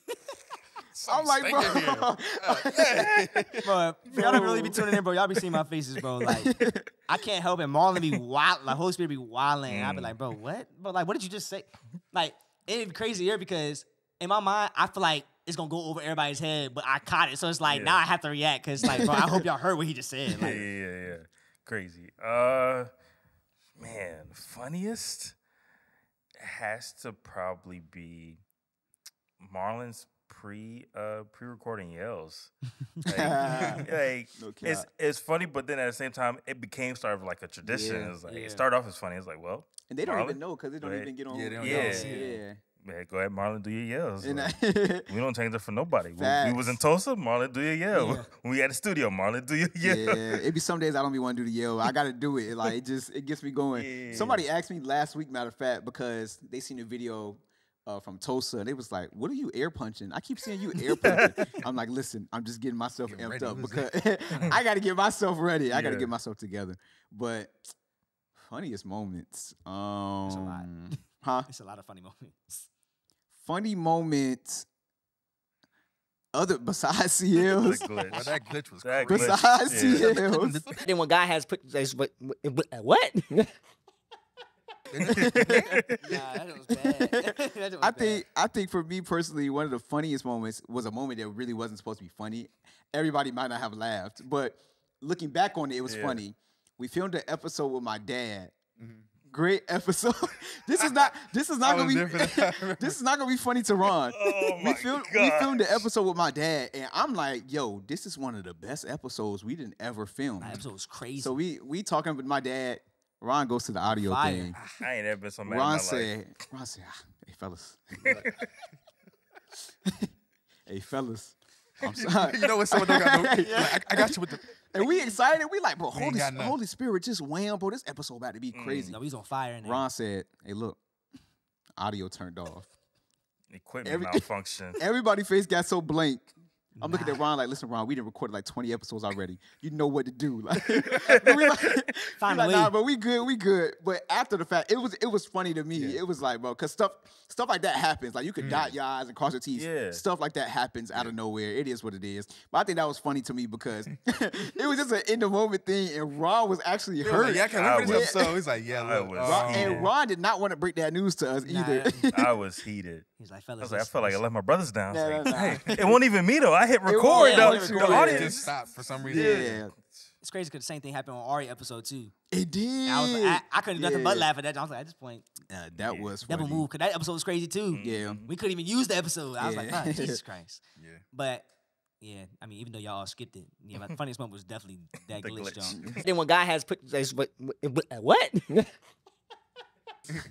I'm like, stinking here. bro. bro, y'all don't really be tuning in, bro. Y'all be seeing my faces, bro. Like, I can't help it. Marlon be wild, like Holy Spirit be wilding. And I be mm. like, bro, what? Bro, like, what did you just say? Like, it'd be crazy here because in my mind, I feel like it's gonna go over everybody's head, but I caught it, so it's like Yeah. now I have to react because, like, bro, I hope y'all heard what he just *laughs* said. yeah, Like, yeah, yeah, yeah. Crazy. Uh, man, funniest has to probably be Marlon's pre uh pre recording yells. *laughs* Like, *laughs* like No it's it's funny, but then at the same time, it became sort of like a tradition. Yeah. It's like Yeah. it started off as funny. It's like, well, And they don't Marlon, even know because they don't even get on. Yeah, they don't Yeah. know. see yeah. Man, go ahead, Marlon, do your yells. Like, we don't change it for nobody. We, we was in Tulsa, Marlon, do your yell. Yeah. When *laughs* we at the studio, Marlon, do your yell. yeah, it be some days I don't be want to do the yell. I got to do it. Like it just it gets me going. Yeah. Somebody asked me last week, matter of fact, because they seen a video uh, from Tulsa. They was like, "What are you air punching?" I keep seeing you air punching. *laughs* I'm like, "Listen, I'm just getting myself Getting amped ready. up because *laughs* I got to get myself ready. I got to get myself together." But funniest moments, um, lot. huh? it's a lot of funny moments. Funny moments. Other *laughs* besides CL's, The Well, that glitch was That crazy. glitch. besides Yeah. CL's. *laughs* then when God has put what what? *laughs* that was bad. That was I bad. think I think for me personally, one of the funniest moments was a moment that really wasn't supposed to be funny. Everybody might not have laughed, but looking back on it, it was Yeah. funny. We filmed an episode with my dad. Mm-hmm. Great episode. *laughs* this is not. This is *laughs* not gonna be. there for that, I *laughs* remember. this is not gonna be funny to Ron. Oh we my filmed. We filmed the episode with my dad, and I'm like, "Yo, this is one of the best episodes we didn't ever film." that episode was crazy. So we we talking with my dad. Ron goes to the audio Fire. thing. I ain't ever been so mad in my Ron life. said, Ron said, "Ah, hey fellas, hey fellas, I'm sorry. you know what? Someone don't got no. like, I, I got you with the. And we excited. We like, bro, We ain't Holy, got none. Holy Spirit, just wham, bro. This episode about to be mm, crazy. no, he's on fire in there. Ron said, hey, look, audio turned off. Equipment Every- malfunction. *laughs* Everybody face got so blank. I'm looking at Ron like, listen, Ron, we didn't record like 20 episodes already. You know what to do. *laughs* Like, *laughs* we like, *laughs* we Find like, nah, but we good, we good. But after the fact, it was it was funny to me. Yeah. It was like, bro, cause stuff stuff like that happens. Like you could Mm. dot your eyes and cross your teeth. Yeah. Stuff like that happens out of nowhere. It is what it is. But I think that was funny to me because it was just an in the moment thing, and Ron was actually was hurt. like, yeah, I can't I wait for this was- episode. He's like, yeah, I look. was- Ron- and Ron did not want to break that news to us Nah, either. I was heated. He's like, I fellas, was like, I felt like I let's- my brothers down. Nah, It's nah, like, nah. hey, it won't even me though. I hit record though. it The audience. just stopped for some reason. yeah, It's crazy because the same thing happened on Ari episode too. it did. I was, I, I couldn't do nothing but laugh at that. I was like, at this point, Yeah, that Yeah. was double funny. move because that episode was crazy too. Yeah. We couldn't even use the episode. I was like, Yeah. "Fuck, *laughs* Jesus Christ. Yeah. But yeah, I mean, even though y'all all skipped it, yeah, my funniest moment was definitely *laughs* that The glitch. glitch. *laughs* Then when guy has put what what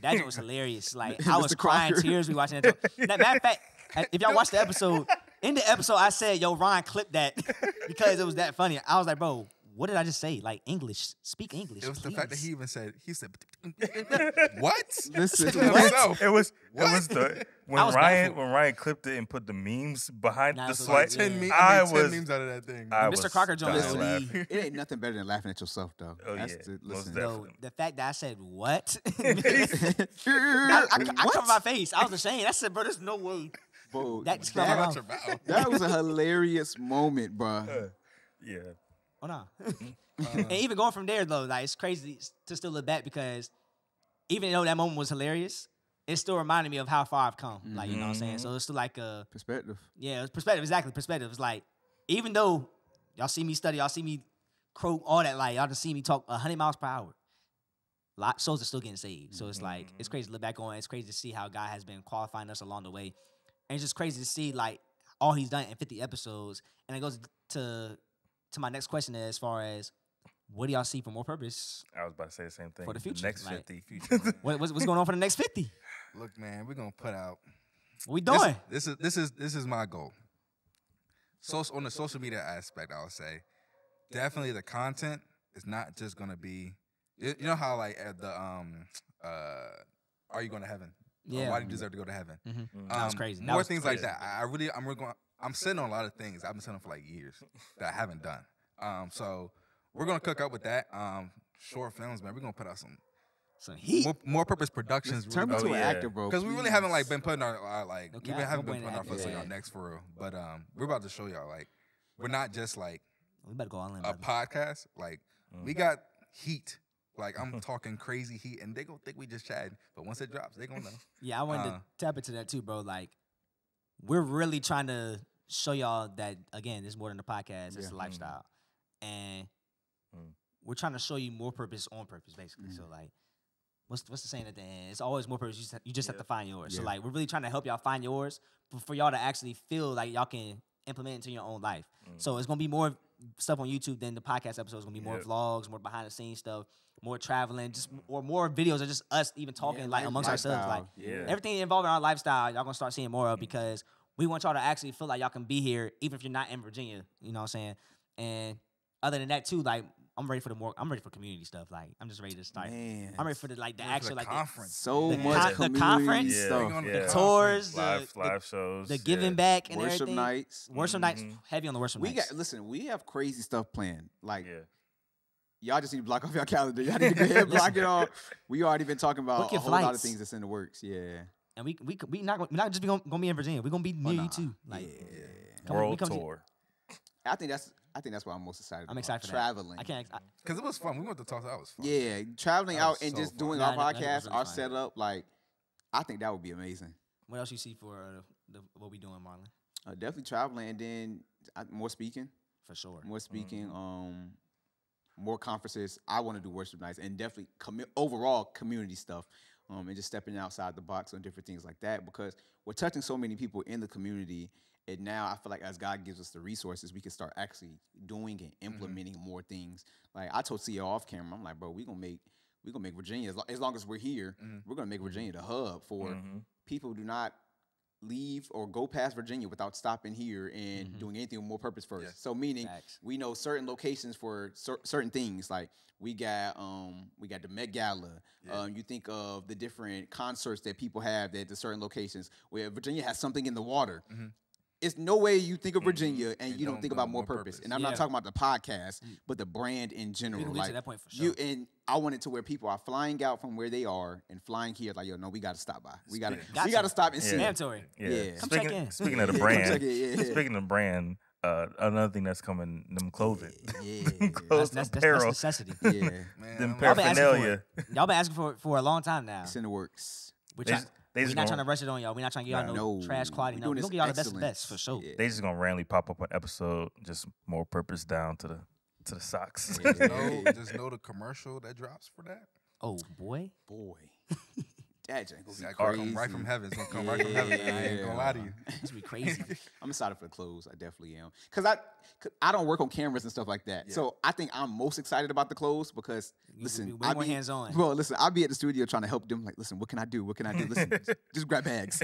that joke was hilarious. Like I was crying tears. We watching that. Joke. That matter of fact, uh, if y'all watch the episode, in the episode, I said, "Yo, Ron, clip that," *laughs* because it was that funny. I was like, "Bro, what did I just say? Like English, speak English." It was the fact that he even said, he said, *laughs* what? Listen, To what? It was What? it was the *laughs* when was Ryan baffled. when Ryan clipped it and put the memes behind Nah, the it was swipe. like Ten, Yeah. me- I I made 10 was- memes out of that thing. I Mr. Crocker Jones dying is laughing. It ain't nothing better than laughing at yourself, though. Oh, That's yeah, the- most listen. Yo, definitely. the fact that I said what, I, I, I, I covered my face. I was ashamed. I said, "Bro, there's no way." Bro, That that, came out Watch my your mouth. *laughs* mouth. that was a hilarious moment, bro. Uh, yeah. Oh no. Mm-hmm. *laughs* and uh, even going from there though, like it's crazy to still look back because even though that moment was hilarious, it still reminded me of how far I've come. Like you know what I'm mm-hmm. saying. So it's still like a Perspective. yeah, it's perspective exactly perspective. It's like even though y'all see me study, y'all see me croak all that, like y'all just see me talk hundred miles per hour. Lot souls are still getting saved. So it's like it's mm-hmm. crazy to look back on. It's crazy to see how God has been qualifying us along the way, and it's just crazy to see like all He's done in 50 episodes. And it goes to to my next question as far as what do y'all see for more purpose? I was about to say the same thing. For the future, next like- fifty. *laughs* What, what's, what's going on for the next 50? Look, man, we're gonna put out. What we This, doing? this is this is this is my goal. So on the social media aspect, I would say, definitely the content is not just gonna be. You you know how like at the um uh, are you going to heaven? Or Yeah. why do you deserve to go to heaven? Mhm. That was Um, crazy. That More was things like that. I I really, I'm really going. I'm sitting on a lot of things. I've been sitting on for like years that I haven't done. Um, so we're gonna cook up with that. Um, short films, man. We're gonna put out some Some heat. more, more purpose productions. Turn me Oh, to an yeah. actor, bro. because we really haven't like been putting our, our like No we cap, been, haven't been putting our foot on acting. y'all next for real. But um, we're about to show y'all like we're not just like We better go all in. a brother. podcast. Like Mm. we got heat. Like I'm *laughs* talking crazy heat, and they gonna think we just chatting. But once it drops, they gonna know. Yeah, I wanted Uh, to tap into that too, bro. Like, we're really trying to show y'all that again, it's more than a podcast; it's Yeah. a lifestyle, and Mm. we're trying to show you more purpose on purpose, basically. So, like, what's what's the saying at the end? It's always more purpose. You just have, you just have to find yours. So, like, we're really trying to help y'all find yours, for, for y'all to actually feel like y'all can implement it into your own life. So it's gonna be more stuff on YouTube than the podcast episodes. It's gonna be more Yep. vlogs, more behind the scenes stuff, more traveling, just or more videos of just us even talking like life- amongst ourselves, like lifestyle. Yeah. everything involving our lifestyle, y'all gonna start seeing more of because we want y'all to actually feel like y'all can be here, even if you're not in Virginia. You know what I'm saying? And other than that, too, like I'm ready for the more. I'm ready for community stuff. Like I'm just ready to start. Man, I'm ready for the like the Ready actual the like the, conference. so the much con- the conference, Yeah, stuff. The yeah. the tours, live the, live shows. the, the giving yeah. back and Worship everything. nights. Worship nights, Mhm. heavy on the worship We nights. got listen. We have crazy stuff planned. Like Yeah. Y'all just need to block off your calendar. Y'all need to go ahead and *laughs* block it off. We already been talking about Book a your whole lot of flights. things that's in the works. Yeah. and we we we not gonna, we not just be gonna, gonna be in Virginia. We're gonna be near nah. you too. Like yeah. come on, we World come to- tour. I think that's I think that's what I'm most excited. I'm about. excited for that. traveling. I can't. I, Because it was fun. We went to Tulsa. That was fun. Yeah, traveling That out was and so just fun. doing Nah, our that- that was podcast, really our fun. setup. Like, I think that would be amazing. what else you see for uh, the, what we doing, Marlon? Uh, definitely traveling, and then uh, more speaking, For sure. more speaking. Um, more conferences. I want to do worship nights, and definitely commu- overall community stuff. Um, and just stepping outside the box on different things like that because we're touching so many people in the community. And now I feel like as God gives us the resources, we can start actually doing and implementing more things. Like I told CEO off camera, I'm like, bro, we're gonna make we're gonna make Virginia as, lo- as long as we're here, Mhm. we're gonna make Virginia the hub for Mhm. people who do not leave or go past Virginia without stopping here and Mhm. doing anything with more purpose first. Yeah. So meaning Facts. we know certain locations for cer- certain things. Like we got um we got the Met Gala. Yeah. Um, you think of the different concerts that people have at the certain locations where Virginia has something in the water. Mhm. It's no way you think of Mhm. Virginia and And you don't don't think about more more purpose. purpose. And I'm Yeah. not talking about the podcast, Mm. but the brand in We general. can Like that point for sure. you and I want it to where people are flying out from where they are and flying here. Like yo, no, we got to stop by. We got to Speaking- Got we got to to. stop and see. Yeah. Mandatory. Yeah. Yeah. Come check Speaking, in. speaking of the brand, check in, yeah. speaking of brand, uh, another thing that's coming, them clothing, Yeah, *laughs* That's, clothes, that's, that's, that's *laughs* apparel, necessity. yeah. Man, them I'm- been asking for paraphernalia. *laughs* Y'all been asking for it for a long time now. It's in the works. We're They just- we're not gonna- trying to rush it on y'all. We're not trying to get y'all no, No, trash quality. we No, we're this gonna get y'all the best of best for sure. Yeah. They just gonna randomly pop up an episode, just more purpose down to the to the socks. Yeah. just know, *laughs* just know the commercial that drops for that. Oh boy. Boy, *laughs* that jank gonna It's be gonna crazy. come right from heaven. It's gonna come right from heaven. I ain't gonna lie to you. This would be crazy. I'm excited for the clothes. I definitely am. Cause I, cause I don't work on cameras and stuff like that. Yeah. So I think I'm most excited about the clothes because You listen, be way I more be, hands-on. Bro, listen, I'll be at the studio trying to help them. Like, listen, what can I do? What can I do? Listen, *laughs* just, just grab bags.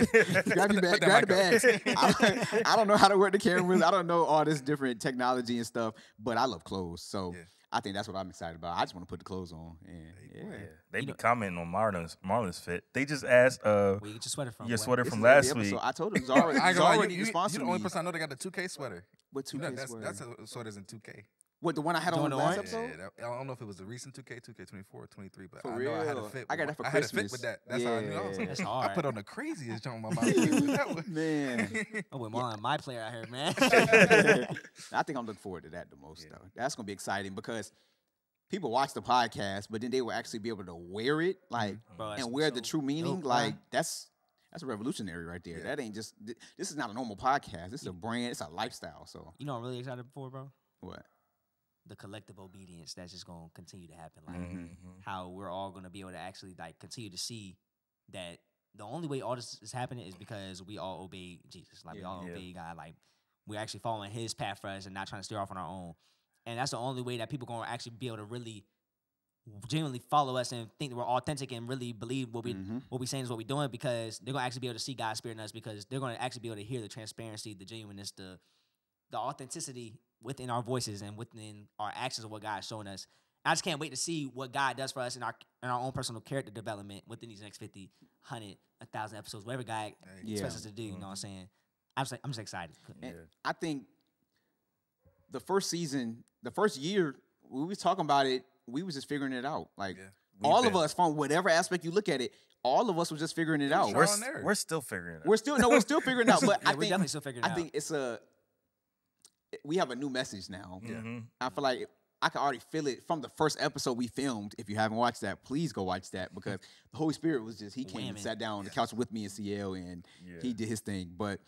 grab your bag. Grab the bags. *laughs* I, don't- I don't know how to work the cameras. I don't know all this different technology and stuff. But I love clothes, so Yeah. I think that's what I'm excited about. I just want to put the clothes on. And yeah. Yeah, they You be know- commenting on Marlon's Marlon's fit. They just asked uh Where you get your sweater from? your sweater This from is every last week. episode. I told him *laughs* Zara, I ain't gonna Zara you, need you, you sponsor the only me. person I know that got the 2K sweater. What You know, 2K that's sweater? that's a sweater's in 2K. What the one I had on the the last episode? Yeah, that, I don't know if it was the recent 2K, 2K 24 or 23, but For I know I had a real? fit. I got that one- for I had a fit with that. That's how I knew. I was like, That's I put on the craziest jump on my mind. *laughs* *laughs* that one. Man. *laughs* Oh, with Marlon, my player out here, man. I think I'm looking forward to that the most though. That's gonna be exciting because people watch the podcast, but then they will actually be able to wear it, mm-hmm. like, oh, Bro, that's and wear the true meaning. dope, like, man. that's that's revolutionary right there. Yeah. That ain't just th- this is not a normal podcast. This is a brand. It's a lifestyle. So You know, what I'm really excited for, bro. what? The collective obedience that's just gonna continue to happen. Like Mhm. how we're all gonna be able to actually like continue to see that the only way all this is happening is because we all obey Jesus. Like we all Yeah. obey God. Like we're actually following His path for us and not trying to steer off on our own. And that's the only way that people gonna actually be able to really genuinely follow us and think that we're authentic and really believe what we Mhm. what we saying is what we're doing because they're gonna actually be able to see God's spirit in us because they're gonna actually be able to hear the transparency, the genuineness, the the authenticity within our voices and within our actions of what God's showing us. I just can't wait to see what God does for us in our in our own personal character development within these next 50, 100, 1,000 episodes, whatever God Yeah. expects us to do. You know what I'm mm-hmm. saying? I'm just, I'm just excited. Yeah. I think the first season, the first year, we was talking about it. We was just figuring it out. Like Yeah. We've all of us, from whatever aspect you look at it, all of us was just figuring it out. We're, and s- error. we're still figuring it out. We're still no, we're still figuring it out. But *laughs* Yeah, I we're think definitely still figuring it I out. think it's a we have a new message now. Yeah. Mhm. I feel like I can already feel it from the first episode we filmed. If you haven't watched that, please go watch that because *laughs* the Holy Spirit was just he came and sat down on the couch with me in CL and Yeah. he did his thing. But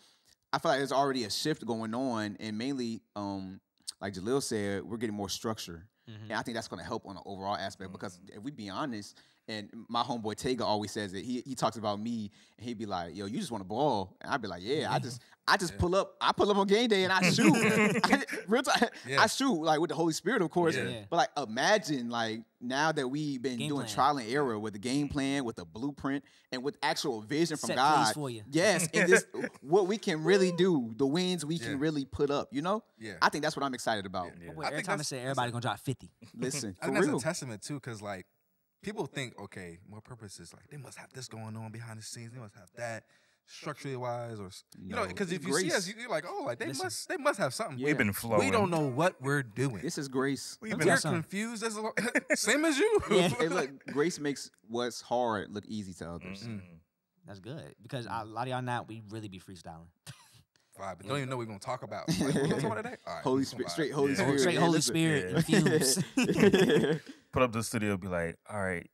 I feel like there's already a shift going on, and mainly, um, like Jalil said, we're getting more structure. Mhm. And I think that's going to help on the overall aspect because if we be honest, and my homeboy Tega always says it. He he talks about me and he'd be like, "Yo, you just want to ball," and I'd be like, "Yeah, I just I just Yeah. pull up, I pull up on game day and I shoot. *laughs* *laughs* I, real time, *laughs* Yeah. I shoot like with the Holy Spirit, of course. Yeah. Yeah. But like, imagine like now that we've been Game doing plan. trial and error with the game plan, with the blueprint, and with actual vision from Set God. for you. Yes, and this what we can really do, the wins we Yeah. can really put up. You know, Yeah. I think that's what I'm excited about. Yeah. Yeah. Boy, I every think time I that's- say everybody gonna drop 50. Listen, I think that's real. a testament too, because like people think, okay, more purpose is like they must have this going on behind the scenes. They must have that structurally wise, or s- you know, because if it's you see grace. us, you- you're like, oh, like they Listen. must, they must have something. Yeah. We've been flowing. We don't know what we're doing. This is grace. We've Let me been tell you We're something. confused as a lo- *laughs* *laughs* same as you. Yeah. *laughs* Hey, look, grace makes what's hard look easy to others. Mhm. That's good because a lot of y'all not we really be freestyling. vibe, but don't even know what we're gonna talk about. Like, what we gonna talk about today? All right, Holy we just gonna Spirit, straight. Holy Yeah. Spirit. Straight man, Holy listen. Spirit Yeah. infused. Put up the studio, be like, all right,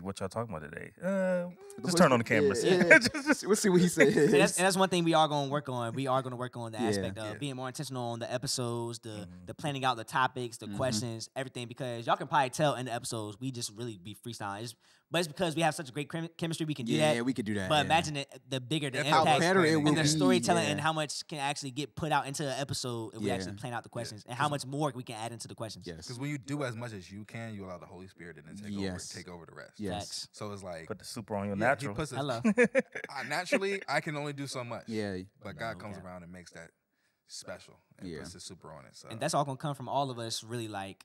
what y'all talking about today? Uh, just Holy turn on the Spirit, cameras. yeah, *laughs* yeah. Just- just- We'll see what he says. And that's, and that's one thing we are going to work on. We are going to work on the Yeah. aspect of Yeah. being more intentional on the episodes, the Mhm. the planning out the topics, the Mhm. questions, everything. Because y'all can probably tell in the episodes we just really be freestyling. It's, but it's because we have such a great chem- chemistry, we can do yeah, that. we could do that. But yeah. imagine it, the bigger the If how impact better it planning. will and the storytelling and how much can actually get put out into an episode if we actually plan out the questions and how much more we can add into the questions. Yes. Because when you do as much as you can, you allow the Holy Spirit to then take Yes. over, take over the rest. Yes. Facts. So it's like Put the super on your yeah, he natural. puts a- Hello. *laughs* I, naturally, I can only do so much. Yeah. But No, God comes okay. around and makes that special and Yeah. puts the super on it. So and that's all gonna come from all of us really like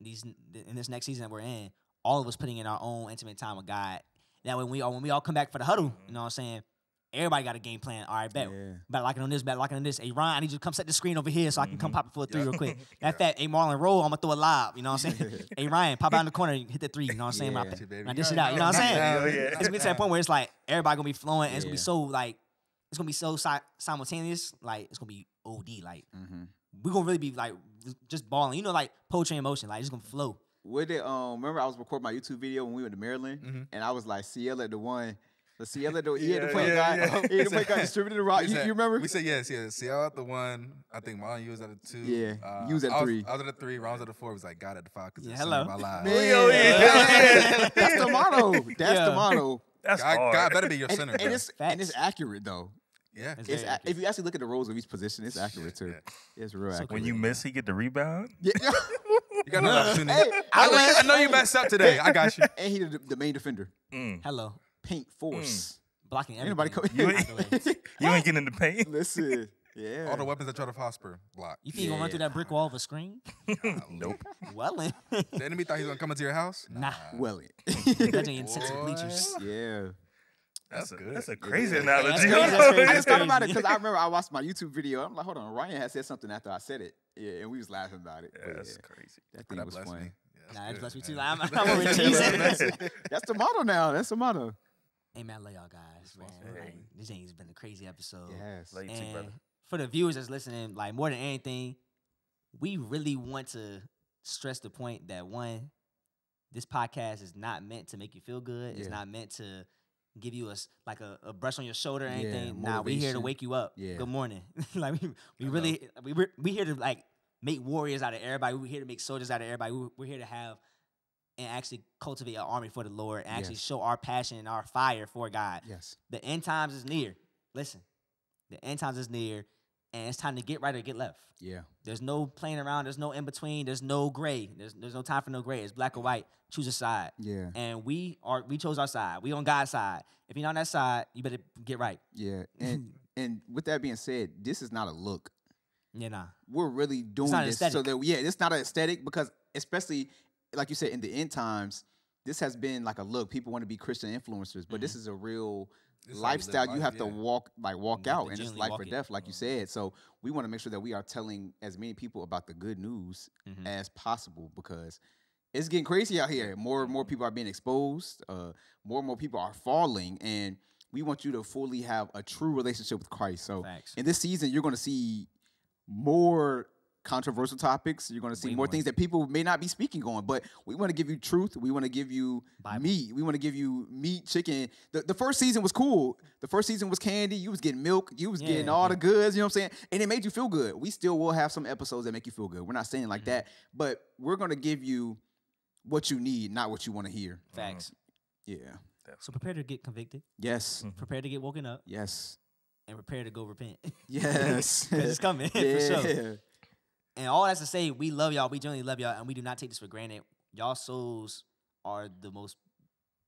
these in this next season that we're in all of us putting in our own intimate time with god that when we all when we all come back for the huddle you mm-hmm. know what i'm saying everybody got a game plan all right bet Yeah. better locking on this better locking on this hey Ron, i need you to come set the screen over here so i can come Mhm. pop it for a three Yeah. real quick *laughs* Yeah. that fat hey marlon roll i'm gonna throw a lob you know what i'm saying *laughs* hey ryan pop out in the corner and hit the three you know what i'm saying Yeah. When I- Shit, baby. when I dish it out you know what i'm saying yeah, yeah. it's gonna be to that point where it's like everybody gonna be flowing and it's gonna be so like it's gonna be so si- simultaneous like it's gonna be od like Mm-hmm. we're gonna really be like just balling. You know, like poetry in motion. Like it's gonna flow. What did um remember I was recording my YouTube video when we went to Maryland Mhm. and I was like CL at the one. The CL at the *laughs* he had *laughs* to Yeah, play a yeah, guy. yeah. He had to play a guy distributed the rock. You, you remember? We said yes, yes. See, at the one. I think Marlon, you was at the two. Yeah, uh, you was at I three. I was at the three. Ron was at the four. He was like, God at the five because Yeah, it's hello. my lives. *laughs* Man, that's the motto. That's Yeah. the motto. That's God, hard. God better be your And, center. and bro. it's and it's accurate though. yeah. It's It's a- accurate. if you actually look at the roles of each position, it's accurate too. Yeah. It's real So accurate. when you miss, he get the rebound. yeah, You got another opportunity. Hey, I, know, I- I know you messed up today. I got you. and he the, the main defender. Mm. Hello, Paint force. Mm. blocking Ain't everybody. nobody You ain't, *laughs* *laughs* you ain't getting in the paint. Listen, yeah. *laughs* All the weapons that try to prosper, block. You think you gonna run through that brick wall of a screen? Nope. Well, then. The enemy thought he was gonna come into your house. Nah. well, Judging in six Boy. bleachers. yeah. That's, That's, a, good. that's a crazy Yeah. analogy. That's crazy, that's crazy, I that's just thought about it because I remember I watched my YouTube video. I'm like, hold on, Ryan had said something after I said it. Yeah, and we was laughing about it. Yeah, that's yeah, crazy. that thing that was funny. me. Yeah, that's Nah, it good, blessed me too. man. I'm- I'm over cheesing. That's the motto now. That's the motto. Hey man, I love y'all guys. Man. Hey. Like, this ain't been a crazy episode. Yes. Love you too, brother. for the viewers that's listening, like more than anything, we really want to stress the point that one, this podcast is not meant to make you feel good. It's not meant to give you a like a, a brush on your shoulder or Yeah, anything. nah, we here to wake you up. Yeah. Good morning. *laughs* like we, we really we we're, we here to like make warriors out of everybody. We're here to make soldiers out of everybody. We're, we're here to have and actually cultivate an army for the Lord and actually Yes. show our passion and our fire for God. Yes. The end times is near. Listen, the end times is near, and it's time to get right or get left. Yeah. There's no playing around. There's no in between. There's no gray. There's there's no time for no gray. It's black or white. Choose a side. Yeah. And we are we chose our side. We on God's side. If you're not on that side, you better get right. Yeah. And *laughs* and with that being said, this is not a look. Yeah, nah. We're really doing this so that yeah, it's not an aesthetic because especially like you said in the end times, this has been like a look. People want to be Christian influencers, but this is a real is how you lifestyle have to walk like walk out to and it's life or it. Mm-hmm. death like you said so we want to make sure that we are telling as many people about the good news Mhm. as possible because it's getting crazy out here more and more people are being exposed uh more and more people are falling and we want you to fully have a true relationship with christ so Facts. in this season you're going to see more controversial topics you're going to see Way more more. things that people may not be speaking on but we want to give you truth we want to give you Bible. meat we want to give you meat chicken the, the first season was cool the first season was candy you was getting milk you was getting all yeah. the goods you know what i'm saying and it made you feel good we still will have some episodes that make you feel good we're not saying like Mm-hmm. that but we're going to give you what you need not what you want to hear Facts. yeah So prepare to get convicted. yes Prepare to get woken up, yes and prepare to go repent. Yes, *laughs* it's coming *laughs* for sure. And all that's to say, we love y'all. We genuinely love y'all, and we do not take this for granted. Y'all souls are the most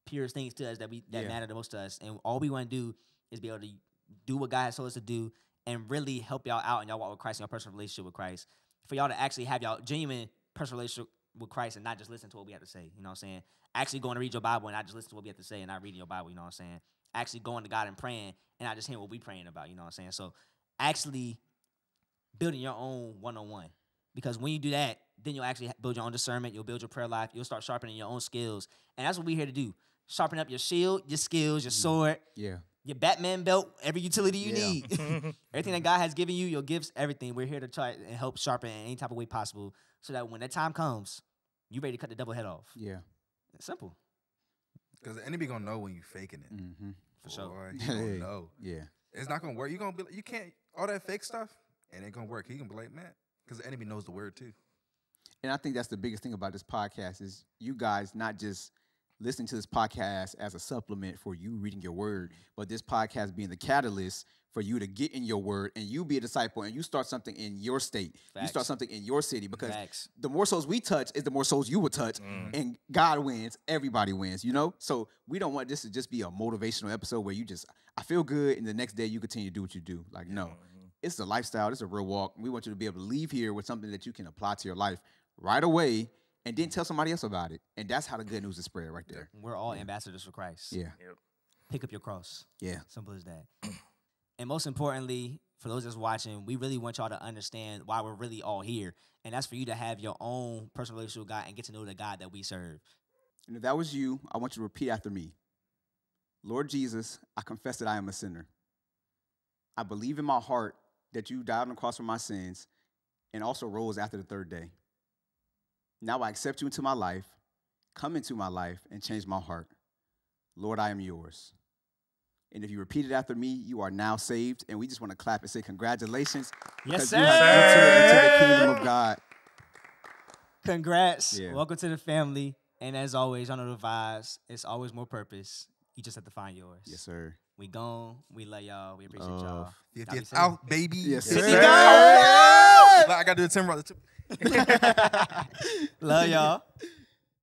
purest things to us that we that Yeah. matter the most to us. And all we want to do is be able to do what God has told us to do and really help y'all out and y'all walk with Christ and your personal relationship with Christ. For y'all to actually have y'all genuine personal relationship with Christ and not just listen to what we have to say. You know what I'm saying? Actually going to read your Bible and not just listen to what we have to say and not reading your Bible. You know what I'm saying? Actually going to God and praying and not just hearing what we praying about. You know what I'm saying? So actually building your own one on one. Because when you do that, then you'll actually build your own discernment. You'll build your prayer life. You'll start sharpening your own skills, and that's what we're here to do: sharpen up your shield, your skills, your sword, yeah your Batman belt, every utility you Yeah. need, *laughs* *laughs* everything that God has given you, your gifts, everything. We're here to try and help sharpen in any type of way possible, so that when that time comes, you ready to cut the devil head off. Yeah. It's simple. Because the enemy gonna know when you're faking it. Mm-hmm. For sure. Boy, he gonna *laughs* know. Yeah. It's not gonna work. You gonna be like, you can't all that fake stuff. And it ain't gonna work. He gonna be like, man, because the enemy knows the word too. And I think that's the biggest thing about this podcast is you guys not just listening to this podcast as a supplement for you reading your word, but this podcast being the catalyst for you to get in your word and you be a disciple and you start something in your state. You start something in your city because Facts. the more souls we touch is the more souls you will touch mm. and God wins, everybody wins, you know? So we don't want this to just be a motivational episode where you just I feel good and the next day you continue to do what you do. Like no. Mm. It's a lifestyle, it's a real walk. We want you to be able to leave here with something that you can apply to your life right away and then tell somebody else about it. And that's how the good news is spread right there. We're all ambassadors for Christ. Yeah. Pick up your cross. Yeah. Simple as that. *clears throat* and most importantly, for those that's watching, we really want y'all to understand why we're really all here. And that's for you to have your own personal relationship with God and get to know the God that we serve. And if that was you, I want you to repeat after me. Lord Jesus, I confess that I am a sinner. I believe in my heart that you died on the cross for my sins and also rose after the third day. Now I accept you into my life, come into my life, and change my heart. Lord, I am yours. And if you repeat it after me, you are now saved. And we just want to clap and say congratulations. Yes, because you have entered into the kingdom of God. Congrats. Yeah. Welcome to the family. And as always, y'all know the vibes. It's always more purpose. You just have to find yours. Yes, sir. We gone. We love y'all. We appreciate uh, y'all. Love. Y'all be 50th out, baby. Yes, Yes, sir. sir. Yes, Like, I gotta do the Tim Brother too. *laughs* love y'all.